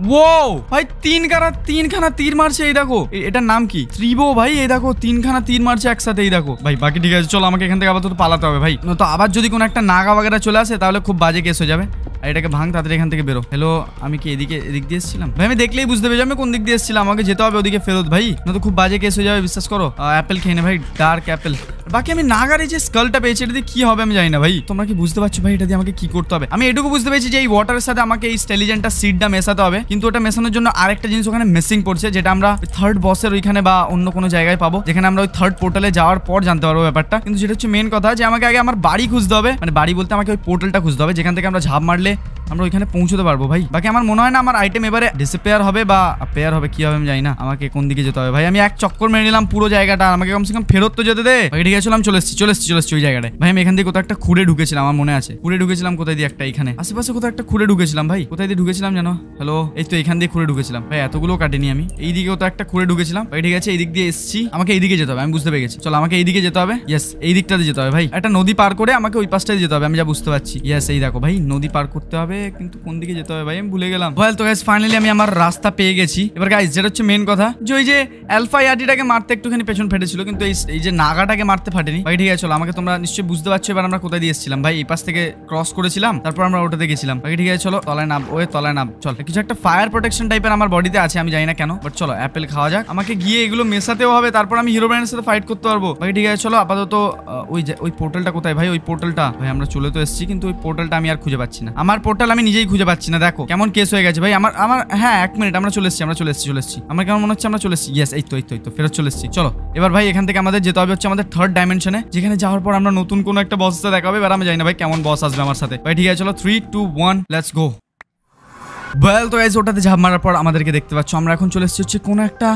ও ভাই, তিন কারা তিনখানা তীর মারছে এই দেখো। এ- এটার নাম কি? ত্রিবো ভাই, এই দেখো তিনখানা তীর মারছে একসাথে এই দেখো। ভাই, বাকি ঠিক আছে, চলো, আমাকে এখান থেকে আপাতত পালাতে হবে, ভাই। তো আবার যদি কোনো একটা নাগা বাগেরা চলে আসে, তাহলে খুব বাজে কেস হয়ে যাবে। আর এটাকে ভাঙ, তাড়াতাড়ি এখান থেকে বেরো। হ্যালো আমি কি এদিকে, এদিক দিয়ে এসেছিলাম? ভাই, আমি দেখলেই বুঝতে পেরেছি আমি কোন দিক দিয়ে এসেছিলাম। আমাকে যেতে হবে ওদিকে ফেরত, ভাই। না তো খুব বাজে কেস হয়ে যাবে, বিশ্বাস করো। অ্যাপেল খেয়ে নে, ভাই ডার্ক অ্যাপেল বাকি আমি নাগার এই যে স্কালটা পেয়েছি, এটা দিয়ে কি হবে আমি জানি না, ভাই। তোমরা কি বুঝতে পারছ, ভাই, এটা দিয়ে আমাকে কি করতে হবে? আমি এটুকু বুঝতে পেরেছি যে এই ওয়াটারের সাথে আমাকে এই স্টেলিজেন্টটা সিডটা মেশাতে হবে। কিন্তু ওটা মেশানোর জন্য আরেকটা জিনিস ওখানে মিসিং পড়ছে, যেটা আমরা থার্ড বসের ওইখানে বা অন্য কোনো জায়গায় পাবো, যেখানে আমরা ওই থার্ড পোর্টালে যাওয়ার পর জানতে পারব ব্যাপারটা। কিন্তু যেটা হচ্ছে মেন কথা যে আমাকে আগে আমার বাড়ি খুঁজতে হবে। মানে বাড়ি বলতে আমাকে ওই পোর্টালটা খুঁজতে হবে, যেখান থেকে আমরা ঝাঁপ মারলে আমরা ওইখানে পৌঁছতে পারব ভাই। বাকি আমার মনে হয় না আমার আইটেম এবারে ডিসপেয়ার হবে বা পেয়ার হবে, কি হবে আমি জানি না। আমাকে কোন দিকে যেতে হবে ভাই? আমি এক চক্কর মেরে নিলাম পুরো জায়গাটা। আমাকে কমসে কম ফেরত তো যেতে দে। ভাই ঠিক আছে, চলে এসেছি চলে এসেছি চলে এসেছি ওই জায়গাটায়। ভাই, আমি এখান থেকে কোথাও একটা খুঁড়ে ঢুকেছিলাম, আমার মনে আছে। খুঁড়ে ঢুকেছিলাম কোথায় দিয়ে একটা এখানে। আশেপাশে কোথাও একটা খুঁড়ে ঢুকেছিলাম ভাই। কোথায় দিয়ে ঢুকেছিলাম জানো? হ্যালো এই তো এখান দিয়ে খুঁড়ে ঢুকেছিলাম। ভাই এতগুলো কাটেনি আমি। এই দিকেও তো একটা খুঁড়ে ঢুকেছিলাম। ভাই ঠিক আছে এই দিক দিয়ে এসেছি। আমাকে এই দিকে যেতে হবে, আমি বুঝতে পেরে গেছি চলো, আমাকে এই দিকে যেতে হবে। ইয়েস এই দিকটাতে যেতে হবে ভাই। একটা নদী পার করে আমাকে ওই পাশটাতে যেতে হবে, আমি যা বুঝতে পারছি। ইয়েস এই দেখো ভাই, নদী পার করতে হবে। কিন্তু কোন দিকে যেতে হবে ভাই? আমি ভুলে গেলাম। ওয়েল তো গাইস ফাইনালি আমি আমার রাস্তা পেয়ে গেছি। এবার গাইস যেটা হচ্ছে মেন কথা, যে ওই যে অ্যালফা ইয়াডিটাকে মারতে একটুখানি পেছন ফেটেছিল, কিন্তু এই যে নাগাটাকে মারতে ফাটেনি। ভাই, ঠিক আছে, চলো, আমাকে তোমরা নিশ্চয়ই বুঝতে পারছ, এবার আমরা কোথায় দিয়ে এসেছিলাম। ভাই, এই পাশ থেকে ক্রস করেছিলাম, তারপর আমরা ওটাতে গেছিলাম। ভাই, ঠিক আছে, চলো, তলায় নাম, ওই তলায় নাম, চল। কিছু একটা ফায়ার প্রোটেকশন টাইপের আমার বডিতে আছে, আমি জানি না কেন বাট চলো অ্যাপেল খাওয়া যাক। আমাকে গিয়ে এগুলো মেশাতেও হবে, তারপর আমি হিরো ব্র্যান্ডের সাথে ফাইট করতে পারব। ভাই, ঠিক আছে, চলো, আপাতত ওই ওই পোর্টালটা কোথায়? ভাই, ওই পোর্টালটা ভাই, আমরা চলে তো এসেছি, কিন্তু ওই পোর্টালটা আমি আর খুঁজে পাচ্ছি না। আমার পোর্টাল আমি নিজেই খুঁজে পাচ্ছি না, দেখো। কেমন কেস হয়ে গেছে ভাই? আমার আমার হ্যাঁ এক মিনিট আমরা চলে এসেছি, আমরা চলে এসেছি চলে এসেছি। আমার কেমন মনে হচ্ছে আমরা চলে এসেছি? ইয়েস এই তো এই তো এই তো, ফেরত চলে এসেছি। চলো, এবার ভাই এখান থেকে আমাদের যেতে হবে হচ্ছে আমাদের থার্ড ডাইমেনশনে যেখানে যাওয়ার পর আমরা নতুন কোনো একটা বস দেখা হবে, এবার আমি জানি না ভাই কেমন বস আসবে আমার সাথে। ভাই, ঠিক আছে, চলো three two one let's go well তো গাইজ ওটাতে ঝাঁপ মারার পর আমাদেরকে দেখতে পাচ্ছ। আমরা এখন চলে এসেছি হচ্ছে কোনো একটা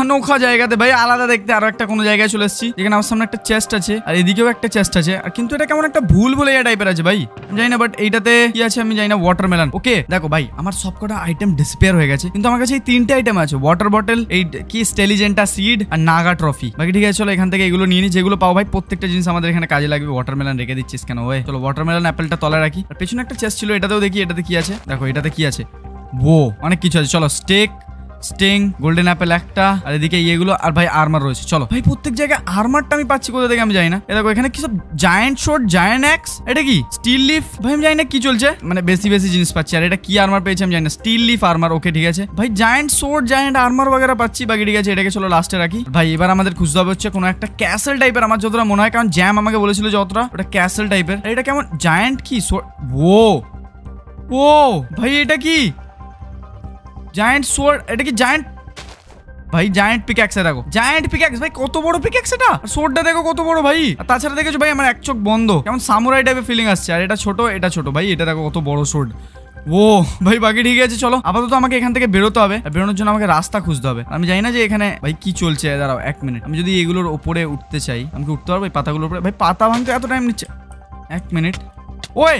অনোখা জায়গাতে। ভাই, আলাদা দেখতে আরও একটা কোনো জায়গায় চলে এসেছি, যেখানে আমার সামনে একটা চেস্ট আছে, আর এদিকেও একটা চেস্ট আছে। আর কিন্তু এটা কেমন একটা ভুল ভুলে টাইপের আছে ভাই। আমি জানি না বাট এইটাতে কি আছে আমি জানি না ওয়াটারমেলন ওকে দেখো ভাই, আমার সবকটা আইটেম ডিসপেয়ার হয়ে গেছে, কিন্তু আমার কাছে এই তিনটে আইটেম আছে। ওয়াটার বটল এই কি স্টেলিজেন্টা সিড আর নাগা ট্রফি বাকি ঠিক আছে, চলো এখান থেকে এগুলো নিয়ে নি, যেগুলো পাও ভাই, প্রত্যেকটা জিনিস আমাদের এখানে কাজে লাগবে। ওয়াটারমেলন রেখে দিচ্ছিস কেন ওয়ে চলো ওয়াটারমেলন অ্যাপেলটা তলায় রাখি। আর পেছনে একটা চেস্ট ছিল, এটাতেও দেখি, এটাতে কি আছে? দেখো, এটাতে কি আছে? ও অনেক কিছু আছে। চলো স্টেক স্টিং গোল্ডেন অ্যাপেল একটা, আর এদিকে ইয়েগুলো, আর ভাই আর্মার রয়েছে। চলো। ভাই, প্রত্যেক জায়গায় আর্মারটা আমি পাচ্ছি কোথা থেকে আমি জানি না। এ দেখো, এখানে কি সব জায়ান্ট শোট জায়ান্ট অ্যাক্স এটা কি? স্টিল লিফ ভাই, আমি জানি না কি চলছে। মানে বেশি বেশি জিনিস পাচ্ছি, আর এটা কি আর্মার পেয়েছি আমি জানি না। স্টিল লিফ আর্মার ওকে ঠিক আছে। ভাই জায়ান্ট শোট জায়ান্ট আর্মার বগেরা পাচ্ছি, বাকি ঠিক আছে, এটাকে চলো লাস্টে রাখি। ভাই, এবার আমাদের খুঁজতে হবে হচ্ছে কোনো একটা ক্যাসেল টাইপের আমার যতটা মনে হয়, কারণ জ্যাম আমাকে বলেছিল যতটা ওটা ক্যাসেল টাইপের এটা কেমন? জায়ান্ট কি? ও ও ভাই, এটা কি? জায়ান্ট সোয়ার্ড এটা কি জায়ান্ট ভাই জায়ান্ট পিক্যাক্স দেখো। জায়ান্ট পিক্যাক্স ভাই, কত বড় পিক্যাক্স এটা? সোর্ডটা দেখো কত বড়, ভাই। আর তাছাড়া দেখেছ, ভাই, আমার এক চোখ বন্ধ। কেমন সামুরাই টাইপের ফিলিং আসছে। আর এটা ছোট এটা ছোট। ভাই, এটা দেখো কত বড় সোর্ড ও, ভাই, বাকি ঠিক আছে, চলো। আপাতত আমাকে এখান থেকে বেরোতে হবে। বেরোনোর জন্য আমাকে রাস্তা খুঁজতে হবে। আমি জানি না যে এখানে, ভাই, কি চলছে। দাঁড়াও, এক মিনিট আমি যদি এগুলোর ওপরে উঠতে চাই, আমি উঠতে পারব? পাতাগুলোর উপরে? ভাই, পাতা ভাঙতে এত টাইম নিচ্ছে। এক মিনিট ওই!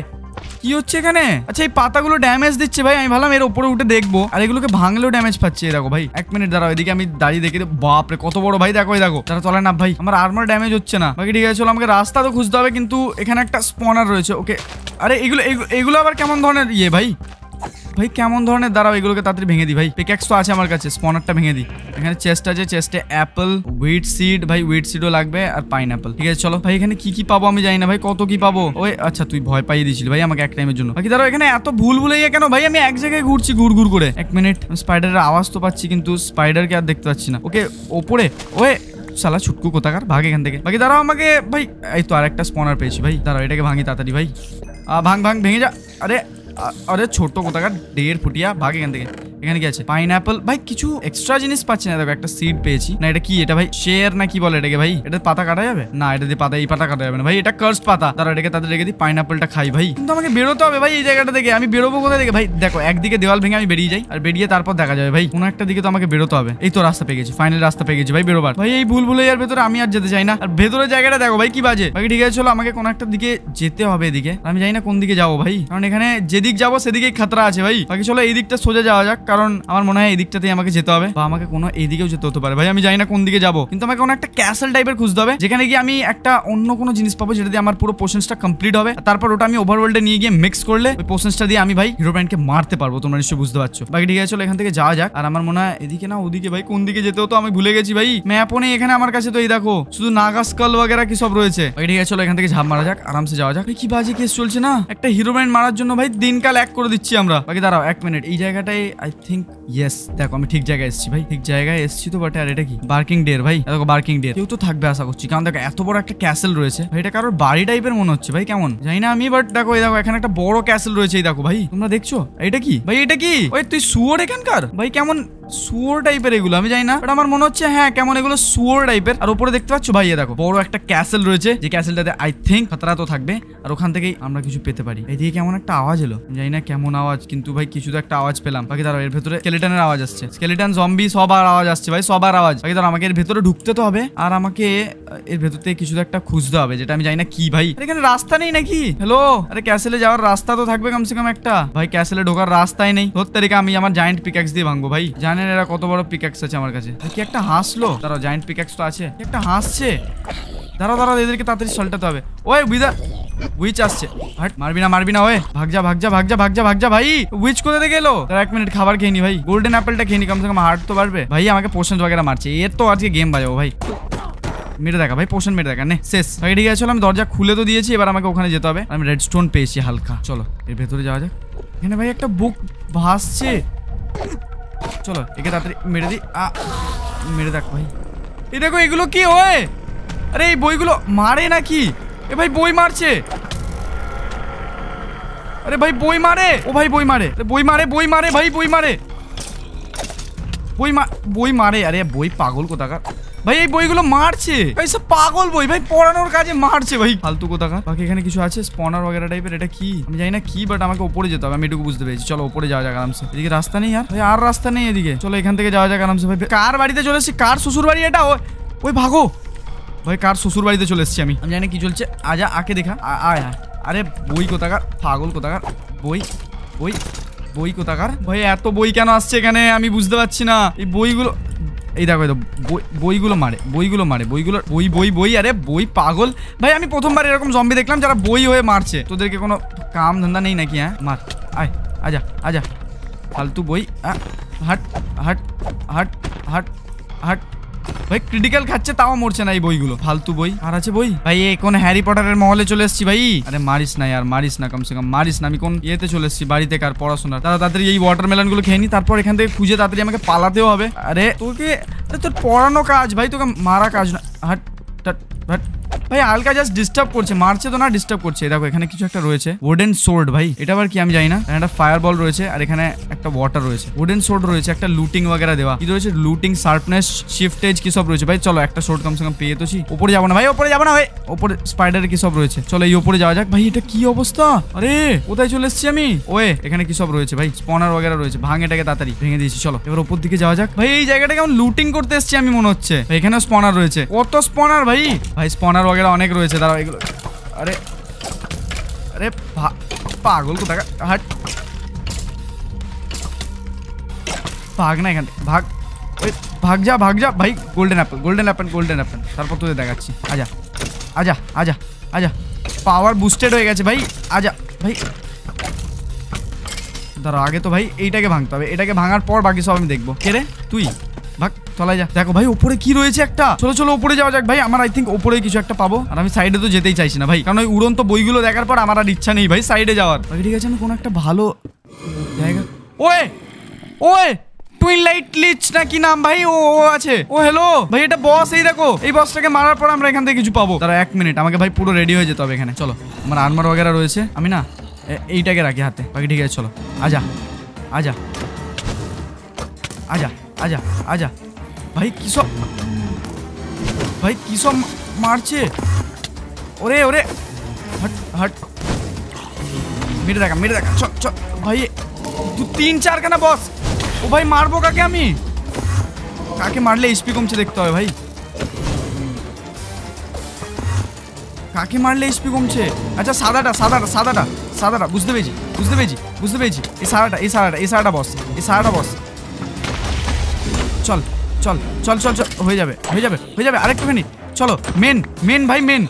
কি হচ্ছে এখানে? আচ্ছা এই পাতাগুলো ড্যামেজ দিচ্ছে ভাই, আমি ভাবলাম এর উপরে উঠে দেখব। আর এগুলোকে ভাঙলেও ড্যামেজ পাচ্ছে দেখো ভাই। এক মিনিট দাঁড়াও, এদিকে আমি দাঁড়িয়ে দেখে বাপরে, কত বড় ভাই, দেখো দেখো। তারা চলে না ভাই, আমার আর্মার ড্যামেজ হচ্ছে না। বাকি ঠিক আছে, চলো, আমাকে রাস্তা তো খুঁজতে হবে, কিন্তু এখানে একটা স্পনার রয়েছে, ওকে। আরে, এগুলো- এগুলো আবার কেমন ধরনের ইয়ে ভাই? ভাই, কেমন ধরনের? দাঁড়াও, এগুলোকে তাড়াতাড়ি ভেঙে দিই ভাই। পিক্যাক্স তো আছে আমার কাছে স্পনারটা ভেঙে দিই। এখানে চেস্ট আছে চেস্টে অ্যাপেল হুইট সিড ভাই হুইট সিডও লাগবে আর পাইনাপল ঠিক আছে, চলো। ভাই, এখানে কি কি পাবো আমি জানি না ভাই, কত কি পাবো? ওই আচ্ছা তুই ভয় পাইয়ে দিয়েছিলি ভাই আমাকে এক টাইমের জন্য। বাকি দাঁড়াও, এখানে এত ভুল ভুলাইয়া কেন? ভাই, আমি এক জায়গায় ঘুরছি, ঘুর ঘুর করে। এক মিনিট স্পাইডারের আওয়াজ তো পাচ্ছি, কিন্তু স্পাইডারকে আর দেখতে পাচ্ছি না। ওকে, ওপরে। ওয়ে সালা ছুটকু কোথাকার? ভাগ এখান থেকে। বাকি দাঁড়াও আমাকে, ভাই, এই তো আর একটা স্পনার পেয়েছি ভাই। দাঁড়াও, এটাকে ভাঙি তাড়াতাড়ি ভাই। ভাঙ ভাঙ, ভেঙে যা। আরে আ- আরে ছোট কোথাকার দেড় ফুটিয়া ভাগ এখান থেকে এখানে কি আছে? পাইনাপল ভাই, কিছু এক্সট্রা জিনিস পাচ্ছি না। দেখো, একটা সিড পেয়েছি। না, এটা কি? এটা ভাই শেয়ার না কি বলে এটাকে ভাই? এটা পাতা কাটা যাবে? না, এটা দিয়ে পাতা, এই পাতা কাটা যাবে না। ভাই, এটা কার্স পাতা। তারা এটাকে তাদের রেখে দিই পাইনাপলটা খাই ভাই। কিন্তু আমাকে বেরোতে হবে ভাই এই জায়গাটা থেকে। আমি বেরোবো কোথায় থেকে? ভাই, দেখো, একদিকে দেওয়াল ভেঙে আমি বেরিয়ে যাই, আর বেরিয়ে তারপর দেখা যাবে ভাই। কোনো একটা দিকে তো আমাকে বেরোতে হবে। এই তো রাস্তা পেয়ে গেছি ফাইনাল রাস্তা পেয়ে গেছি ভাই বেরোবার। ভাই, এই ভুল ভুলে এর ভেতরে আমি আর যেতে চাই না। আর ভেতরের জায়গাটা দেখো ভাই, কি বাজে। ভাই, ঠিক আছে, চলো, আমাকে কোনো একটা দিকে যেতে হবে এদিকে। আমি জানি না কোন দিকে যাব ভাই। কারণ এখানে যেদিক যাব সেদিকেই খাতরা আছে ভাই। বাকি চলো এই দিকটা সোজা যাওয়া যাক। কারণ আমার মনে হয় এই দিকটাতেই আমাকে যেতে হবে বা আমাকে কোনো এইদিকেও যেতে হতে পারে। ভাই, আমি জানি না কোন দিকে যাব, কিন্তু আমাকে কোনো একটা ক্যাসেল টাইপের খুঁজতে হবে, যেখানে গিয়ে আমি একটা অন্য কোনো জিনিস পাবো যেটা দিয়ে আমার পুরো পোর্শনসটা কমপ্লিট হবে। তারপর ওটা আমি ওভারওয়ার্ল্ডে নিয়ে গিয়ে মিক্স করলে ওই পোর্শনসটা দিয়ে আমি, ভাই হিরো ব্র্যান্ডকে মারতে পারব। তোমরা নিশ্চয়ই বুঝতে পারছ। বাকি ঠিক আছে, চলো এখান থেকে যাওয়া যাক। আর আমার মনে হয় এদিকে না ওদিকে, ভাই, কোন দিকে যেতে হতো আমি ভুলে গেছি, ভাই। ম্যাপও নেই এখানে আমার কাছে তো, এই দেখো, শুধু নাগা স্কল বগেরা কি সব রয়েছে। বাকি ঠিক আছে, চলো এখান থেকে ঝাঁপ মারা যাক, আরামসে যাওয়া যাক। কি বাজে কেস চলছে না? একটা হিরো ব্র্যান্ড মারার জন্য, ভাই, দিনকাল এক করে দিচ্ছি আমরা। বাকি দাঁড়াও, এক মিনিট এই জায়গাটাই আই থিঙ্ক ইয়েস দেখো আমি ঠিক জায়গায় এসেছি ভাই ঠিক জায়গায় এসেছি তো বটে আর এটা কি বার্কিং ডের ভাই এ দেখো বার্কিং ডের কেউ তো থাকবে আশা করছি কারণ দেখো এত বড় একটা ক্যাসেল রয়েছে ভাই এটা কারোর বাড়ি টাইপের মনে হচ্ছে ভাই কেমন জানি না আমি বাট দেখো এই দেখো এখানে একটা বড় ক্যাসেল রয়েছে এই দেখো ভাই তোমরা দেখছ এটা কি ভাই এটা কি ওই তুই শুয়োর এখানকার ভাই কেমন শুয়োর টাইপের এগুলো আমি জানি না বাট আমার মনে হচ্ছে হ্যাঁ কেমন এগুলো শুয়োর টাইপের আর উপরে দেখতে পাচ্ছ ভাই এ দেখো বড় একটা ক্যাসেল রয়েছে যে ক্যাসেলটাতে আই থিঙ্ক খাতরা তো থাকবে আর ওখান থেকেই আমরা কিছু পেতে পারি এইদিকে কেমন একটা আওয়াজ এলো আমি জানি না কেমন আওয়াজ কিন্তু ভাই কিছু তো একটা আওয়াজ পেলাম বাকি দাঁড়াও এর ভেতরে স্কেলেটনের আওয়াজ আসছে। স্কেলেটন জম্বি সবার আওয়াজ আসছে ভাই, সবার আওয়াজ। বাকি দাঁড়াও আমাকে এর ভেতরে ঢুকতে তো হবে, আর আমাকে এর ভেতর কিছু একটা খুঁজতে হবে, যেটা আমি জানি না কি ভাই। এখানে রাস্তা নেই নাকি? হ্যালো আরে ক্যাসেলে যাওয়ার রাস্তা তো থাকবে কমসে কম একটা। ভাই ক্যাসেলে ঢোকার রাস্তাই নেই। ধরতে রেখে আমি আমার জায়েন্ট পিক্যাক্স দিয়ে ভাঙবো ভাই। জানেন এরা কত বড় পিক্যাক্স আছে আমার কাছে। কি একটা হাসলো? দাঁড়াও জায়েন্ট পিক্যাক্স তো আছে। একটা হাসছে? দাঁড়াও দাঁড়াও, এদেরকে তাড়াতাড়ি সল্টাতে হবে। ওই উইদা উইচ আসছে। হাট মারবি না মারবি না, ওই। ভাগ যা ভাগ যা ভাগ যা ভাই। উইচ কোথা থেকে এলো? তার এক মিনিট খাবার খেয়ে নি ভাই গোল্ডেন অ্যাপেলটা খেয়ে নি কমসে কম হার্ট তো বাড়বে ভাই আমাকে পোষণ বগেরা মারছে এর তো আজকে গেম বাজাবো ভাই মেরে দেখা ভাই পোষণ মেরে দেখা নে শেষ ভাই ঠিক আছে চলো আমি দরজা খুলে তো দিয়েছি এবার আমাকে ওখানে যেতে হবে আমি রেড স্টোন পেয়েছি হালকা চলো এর ভেতরে যাওয়া যাক এখানে ভাই একটা বুক ভাসছে চলো একে তাড়াতাড়ি মেরে দিই আ মেরে দেখ ভাই এই দেখো এগুলো কি হয় আরে এই বইগুলো মারে নাকি এ ভাই বই মারছে আরে ভাই বই মারে ও ভাই বই মারে আরে বই মারে বই মারে ভাই বই মারে বই মা বই মারে আরে বই পাগল কোথাকার ভাই এই বইগুলো মারছে ভাই সব পাগল বই ভাই পড়ানোর কাজে মারছে ভাই ফালতু কোথাকার বাকি এখানে কিছু আছে স্পনার वगैरह টাইপের এটা কি আমি জানি না কি বাট আমাকে উপরে যেতে হবে আমি এটুকু বুঝতে পেরেছি চলো উপরে যাওয়া যাক আরামসে এদিকে রাস্তা নেই আর ভাই আর রাস্তা নেই এদিকে চলো এখান থেকে যাওয়া যাক আরামসে ভাই কার বাড়িতে চলে এসেছি কার শ্বশুর বাড়ি এটা ওই ওই ভাগো ভাই কার শ্বশুর বাড়িতে চলে এসেছি আমি আমি জানি কি চলছে আজা আকে দেখা আ- আয় আয় আরে বই কোথাকার? পাগল কোথাকার? বই? বই? বই কোথাকার? ভাই, এত বই কেন আসছে এখানে? আমি বুঝতে পারছি না। এই বইগুলো, এই দেখো বই, বইগুলো মারে বইগুলো মারে, বইগুলো, বই বই বই, আরে বই পাগল। ভাই, আমি প্রথমবার এরকম জম্বি দেখলাম যারা বই হয়ে মারছে। তোদেরকে কোনো কাম ধান্দা নেই নাকি হ্যাঁ? মার, আয় আজা আজা ফালতু বই হাট হাট হাট হাট হাট। ভাই ক্রিটিক্যাল খাচ্ছে, তাও মরছে না এই বইগুলো। ফালতু বই। আর আছে বই? ভাই এ কোন হ্যারি পটারের মহলে চলে এসেছি ভাই। আরে মারিস না আর মারিস না কমসে কম, মারিস না। আমি কোন ইয়েতে চলে এসেছি, বাড়িতে কার পড়াশোনার। তারা তাড়াতাড়ি এই ওয়াটারমেলনগুলো খেয়ে নি, তারপর এখান থেকে খুঁজে তাড়াতাড়ি আমাকে পালাতেও হবে। আরে, তোকে তোর পড়ানো কাজ, ভাই, তোকে মারা কাজ না। হাট হাট হাট। ভাই আলকা জাস্ট ডিস্টার্ব করছে। মারছে তো না ডিস্টার্ব করছে। দেখো, এখানে কিছু একটা রয়েছে। ওডেন সোর্ড ভাই। এটা আবার কি আমি জানি না। একটা ফায়ার বল রয়েছে, আর এখানে একটা ওয়াটার রয়েছে। ওডেন সোর্ড রয়েছে, একটা লুটিং ওয়াগেরা দেওয়া। কি রয়েছে? লুটিং শার্পনেস শিফট এজ কি সব রয়েছে? ভাই, চলো, একটা সোর্ড কমসে কম পেয়ে তোছি উপরে যাব না, ভাই উপরে যাব না, ভাই। উপরে স্পাইডার কি সব রয়েছে? চলো, এই উপরে যাওয়া যাক। ভাই, এটা কি অবস্থা? আরে, কোথায় চলে এসেছি আমি? ওয়ে, এখানে কি সব রয়েছে, ভাই? স্পনার ওয়াগেরা রয়েছে। ভাঙ এটাকে তাড়াতাড়ি। ভেঙে দিয়েছি, চলো। এবার উপর দিকে যাওয়া যাক। ভাই, এই জায়গাটা কেমন লুটিং করতে এসেছি আমি, মনে হচ্ছে। এখানে স্পনার রয়েছে। কত স্পনার ভাই? ভাই স্পনার ওয়াগেরা জায়গাটা অনেক রয়েছে দাঁড়াও এগুলো আরে আরে পাগল কোথা হাট ভাগ না এখান থেকে ভাগ ওই ভাগ যা ভাগ যা ভাই golden apple golden apple golden apple তারপর তোদের দেখাচ্ছি আজা আজা আজা আজা পাওয়ার বুস্টেড হয়ে গেছে ভাই আজা ভাই দাঁড়া আগে তো ভাই এইটাকে ভাঙতে হবে এটাকে ভাঙার পর বাকি সব আমি দেখবো কে রে তুই ভাগ তলায় যা দেখো ভাই উপরে কি রয়েছে একটা চলো চলো উপরে যাওয়া যাক ভাই আমার আই থিঙ্ক উপরে কিছু একটা পাবো আর আমি সাইডে তো যেতেই চাইছি না ভাই কারণ ওই উড়ন্ত বইগুলো দেখার পর আমার আর ইচ্ছা নেই ভাই সাইডে যাওয়ার বাকি ঠিক আছে আমি কোনো একটা ভালো জায়গা way way twilight lich না কি নাম ভাই ও ও আছে ও হ্যালো ভাই এটা বস এই দেখো এই বসটাকে মারার পর আমরা এখান থেকে কিছু পাবো তারা এক মিনিট আমাকে ভাই পুরো রেডি হয়ে যেতে হবে এখানে চলো আমার আর্মার वगैरह রয়েছে আমি না এ- এইটাকে রাখি হাতে বাকি ঠিক আছে চলো আজা আজা আজা আজা আজা। ভাই, কি সব ভাই, কি সব মারছে? ওরে ওরে। হট হট। মেরে দেখা মেরে দেখা। চল চল। ভাই, দু, তিন, চার খানা বস ও ভাই, মারবো কাকে আমি? কাকে মারলে এইচপি কমছে দেখতে হবে, ভাই। কাকে মারলে এইচপি কমছে? আচ্ছা সাদাটা সাদাটা সাদাটা সাদাটা। বুঝতে পেরেছি বুঝতে পেরেছি বুঝতে পেরেছি। এই সাদাটা এই সাদাটা এই সাদাটা বস এই সাদাটা বস চল চল চল চল চল, হয়ে যাবে হয়ে যাবে হয়ে যাবে আরেকটু আরেকটুখানি। চলো, মেন মেন ভাই, মেন।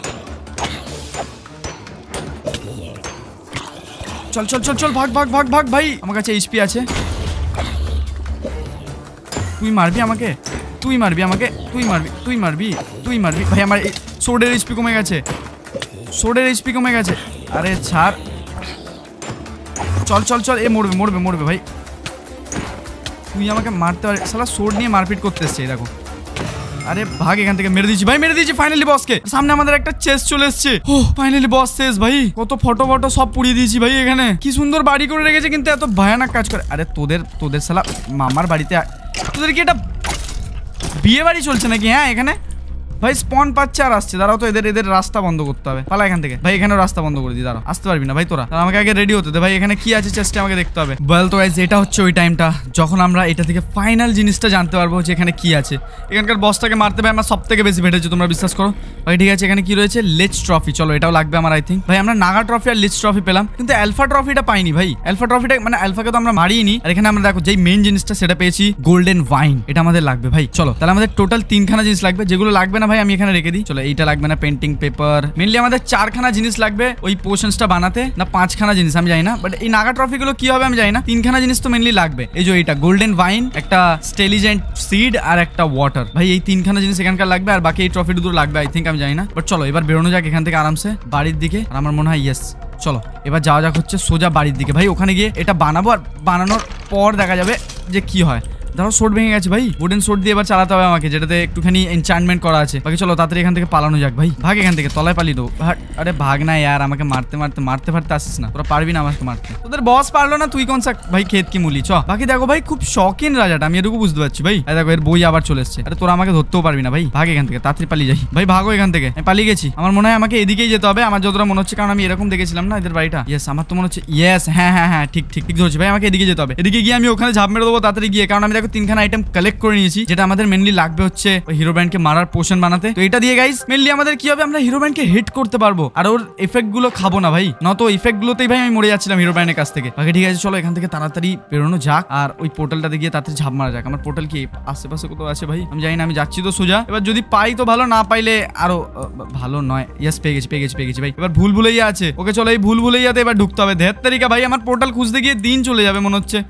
চল চল চল চল, ভাগ ভাগ ভাগ ভাগ, ভাই। আমার কাছে এইচপি আছে। তুই মারবি আমাকে? তুই মারবি আমাকে? তুই মারবি তুই মারবি তুই মারবি। ভাই, আমার সোডের এইচপি কমে গেছে। সোডের এইচপি কমে গেছে। আরে ছাড়। চল চল চল, এ মরবে মরবে মরবে, ভাই। তুই আমাকে মারতে পারে সালা সোড নিয়ে মারপিট করতে এসছে এই দেখো। আরে ভাগ এখান থেকে মেরে দিয়েছি। ভাই মেরে দিয়েছি ফাইনালি বসকে সামনে আমাদের একটা চেস চলে এসছে। ও ফাইনালি বস শেষ ভাই। কত ফটো ফটো সব পুড়িয়ে দিয়েছি ভাই এখানে। কি সুন্দর বাড়ি করে রেখেছে কিন্তু এত ভয়ানক কাজ করে। আরে তোদের তোদের সালা মামার বাড়িতে আ- তোদের কি এটা বিয়ে বাড়ি চলছে নাকি? হ্যাঁ এখানে? ভাই স্পন পাচ্ছে আর আসছে। দাঁড়াও তো, এদের এদের রাস্তা বন্ধ করতে হবে। পালা এখান থেকে। ভাই এখানে রাস্তা বন্ধ করে দিই, দাঁড়াও। আসতে পারবি না, ভাই, তোরা। আমাকে আগে রেডি হতে দে। ভাই, এখানে কি আছে চেষ্টা আমাকে দেখতে হবে। বল তো গাইজ এটা হচ্ছে ওই টাইমটা যখন আমরা এটা থেকে ফাইনাল জিনিসটা জানতে পারব যে এখানে কি আছে। এখানকার বসটাকে মারতে ভাই, আমার সব থেকে বেশি ভেটেছে, তোমরা বিশ্বাস করো। ভাই, ঠিক আছে, এখানে কি রয়েছে? লেচ ট্রফি চলো, এটাও লাগবে আমার আই থিঙ্ক ভাই, আমরা নাগা ট্রফি আর লিচ ট্রফি পেলাম। কিন্তু অ্যালফা ট্রফিটা পাইনি ভাই। অ্যালফা ট্রফিটা মানে অ্যালফাকে তো আমরা মারিনি। আর এখানে আমরা দেখো, যেই মেইন জিনিসটা, সেটা পেয়েছি গোল্ডেন ওয়াইন এটা আমাদের লাগবে ভাই। চলো, তাহলে আমাদের টোটাল তিনখানা জিনিস লাগবে। যেগুলো লাগবে না ভাই, আমি এখানে রেখে দিই। চলো, এইটা লাগবে না পেন্টিং পেপার মেনলি আমাদের চারখানা জিনিস লাগবে, ওই পোর্শনসটা বানাতে, না পাঁচখানা জিনিস, আমি জানি না। বাট এই নাগা ট্রফি গুলো কি হবে, আমি জানি না। তিনখানা জিনিস তো মেনলি লাগবে। এই যে এইটা গোল্ডেন ওয়াইন একটা স্টেলিজেন্ট সিড আর একটা ওয়াটার ভাই, এই তিনখানা জিনিস এখানকার লাগবে, আর বাকি এই ট্রফি দুটো লাগবে আই থিঙ্ক আমি জানি না। বাট চলো, এবার বেরোনো যাক এখান থেকে আরামসে, বাড়ির দিকে। আর আমার মনে হয় ইয়েস চলো, এবার যাওয়া যাক হচ্ছে সোজা বাড়ির দিকে। ভাই, ওখানে গিয়ে এটা বানাবো, আর বানানোর পর দেখা যাবে যে কি হয়। ধরো সোট ভেঙে গেছে ভাই উডেন সোট দিয়ে এবার চালাতে হবে আমাকে, যেটাতে একটুখানি এনচান্টমেন্ট করা আছে। বাকি চলো, তাড়াতাড়ি এখান থেকে পালানো যাক ভাই। ভাগ এখান থেকে, তলায় পালিয়ে দেবো। আরে ভাগ না ইয়ার, আমাকে মারতে মারতে মারতে মারতে আসিস না। তোরা পারবি না আমাকে মারতে। তোদের বস পারল না, তুই কোন সা ভাই খেত কি মুলি? চ। বাকি দেখো ভাই, খুব শখিন রাজাটা, আমি এটুকু বুঝতে পারছি ভাই। দেখো, এর বই আবার চলে এসছে। আরে তোরা আমাকে ধরতেও পারবি না ভাই। ভাগ এখান থেকে, তাড়াতাড়ি পালিয়ে যাই। ভাই, ভাগো এখান থেকে। আমি পালিয়ে গেছি। আমার মনে হয় আমাকে এদিকেই যেতে হবে। আমার যতটা মনে হচ্ছে, কারণ আমি এরকম দেখেছিলাম না এদের বাড়িটা? ইয়েস আমার তো মনে হচ্ছে ইয়েস হ্যাঁ হ্যাঁ হ্যাঁ ঠিক ঠিক ঠিক ধরছি ভাই, আমাকে এদিকে যেতে হবে। এদিকে গিয়ে আমি ওখানে ঝাঁপ মেরে দেবো, তাড়াতাড়ি গিয়ে। কারণ আমি দেখো তিনখানা আইটেম কালেক্ট করে নিয়েছি, যেটা আমাদের মেনলি লাগবে হচ্ছে হিরো ব্যান্ডকে মারার পোষণ বানাতে। তো এটা দিয়ে গাইস মেনলি আমাদের কি হবে? আমরা হিরো ব্যান্ডকে হিট করতে পারব। আর ওর এফেক্টগুলো খাব না ভাই। নত এফেক্ট গুলোতেই ভাই আমি মরে যাচ্ছিলাম হিরো ব্যান্ডের কাছ থেকে। বাকি ঠিক আছে, চলো এখান থেকে তাড়াতাড়ি বেরোনো যাক। আর ওই পোর্টালটাতে গিয়ে তাড়াতাড়ি ঝাঁপ মারা যাক। আমার পোর্টাল কি আশেপাশে কোথাও আছে ভাই? আমি জানি না, আমি যাচ্ছি তো সোজা। এবার যদি পাই তো ভালো, না পাইলে আরও ভালো নয়। ইয়াস পেয়ে গেছি পেয়ে গেছি পেয়ে গেছি ভাই। এবার ভুল ভুলেইয়া আছে। ওকে চলো এই ভুল ভুলেইয়াতে এবার ঢুকতে হবে। ধের তারিখা ভাই, আমার পোর্টাল খুঁজতে গিয়ে দিন চলে যাবে মনে হচ্ছে।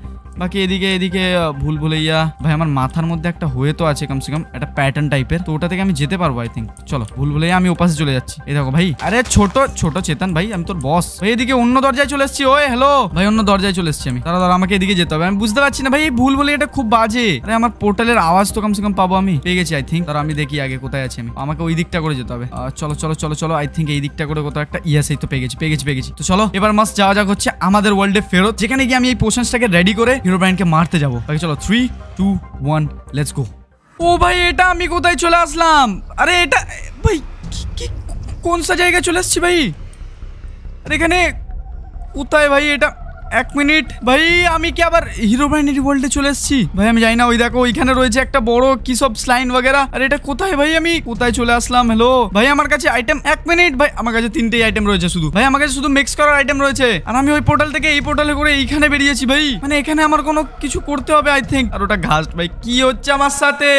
বাকি এদিকে এদিকে ভুল ভুলাইয়া ভাই, আমার মাথার মধ্যে একটা হয়ে তো আছে কমসে কম, একটা প্যাটার্ন টাইপের তো ওটা থেকে আমি যেতে পারব আই থিঙ্ক চলো, ভুল ভুলাইয়া আমি ওপাশে চলে যাচ্ছি। এই দেখো ভাই, আরে ছোট ছোট চেতন ভাই, আমি তোর বস ভাই, এদিকে অন্য দরজায় চলে এসেছি, ওই হ্যালো ভাই, অন্য দরজায় চলে এসেছি আমি। তারা ধরো আমাকে এদিকে যেতে হবে। আমি বুঝতে পারছি না ভাই, এই ভুল বলে এটা খুব বাজে। আরে আমার পোর্টালের আওয়াজ তো কমসে কম পাবো আমি। পেয়ে গেছি আই থিঙ্ক তারা আমি দেখি আগে কোথায় আছি আমি। আমাকে ওই দিকটা করে যেতে হবে। চলো চলো চলো চলো আই থিঙ্ক এই দিকটা করে কোথাও একটা ইয়াস এই তো পেয়ে গেছি পেয়ে গেছি পেয়ে গেছি। তো চলো, এবার মাস যাওয়া যাক হচ্ছে আমাদের ওয়ার্ল্ডে ফেরত। যেখানে গিয়ে আমি এই পোশনসটাকে রেডি করে হিরো ব্র্যান্ডকে মারতে যাব ভাই চলো three two one let's go ও ভাই এটা আমি কোথায় চলে আসলাম আরে এটা ভাই কি- কি কোন সা জায়গায় চলে আসছি ভাই আর এখানে কোথায় ভাই এটা এক মিনিট ভাই আমি কি আবার হিরো ব্র্যান্ডের ওয়ার্ল্ডে চলে এসেছি ভাই আমি জানি না ওই দেখো ওইখানে রয়েছে একটা বড় কি সব স্লাইন वगैरह আর এটা কোথায় ভাই আমি কোথায় চলে আসলাম হ্যালো ভাই আমার কাছে আইটেম এক মিনিট ভাই আমার কাছে তিনটেই আইটেম রয়েছে শুধু ভাই আমার কাছে শুধু মিক্স করার আইটেম রয়েছে আর আমি ওই পোর্টাল থেকে এই পোর্টালে করে এইখানে বেরিয়েছি ভাই মানে এখানে আমার কোনো কিছু করতে হবে আই থিঙ্ক আর ওটা ঘাস ভাই কি হচ্ছে আমার সাথে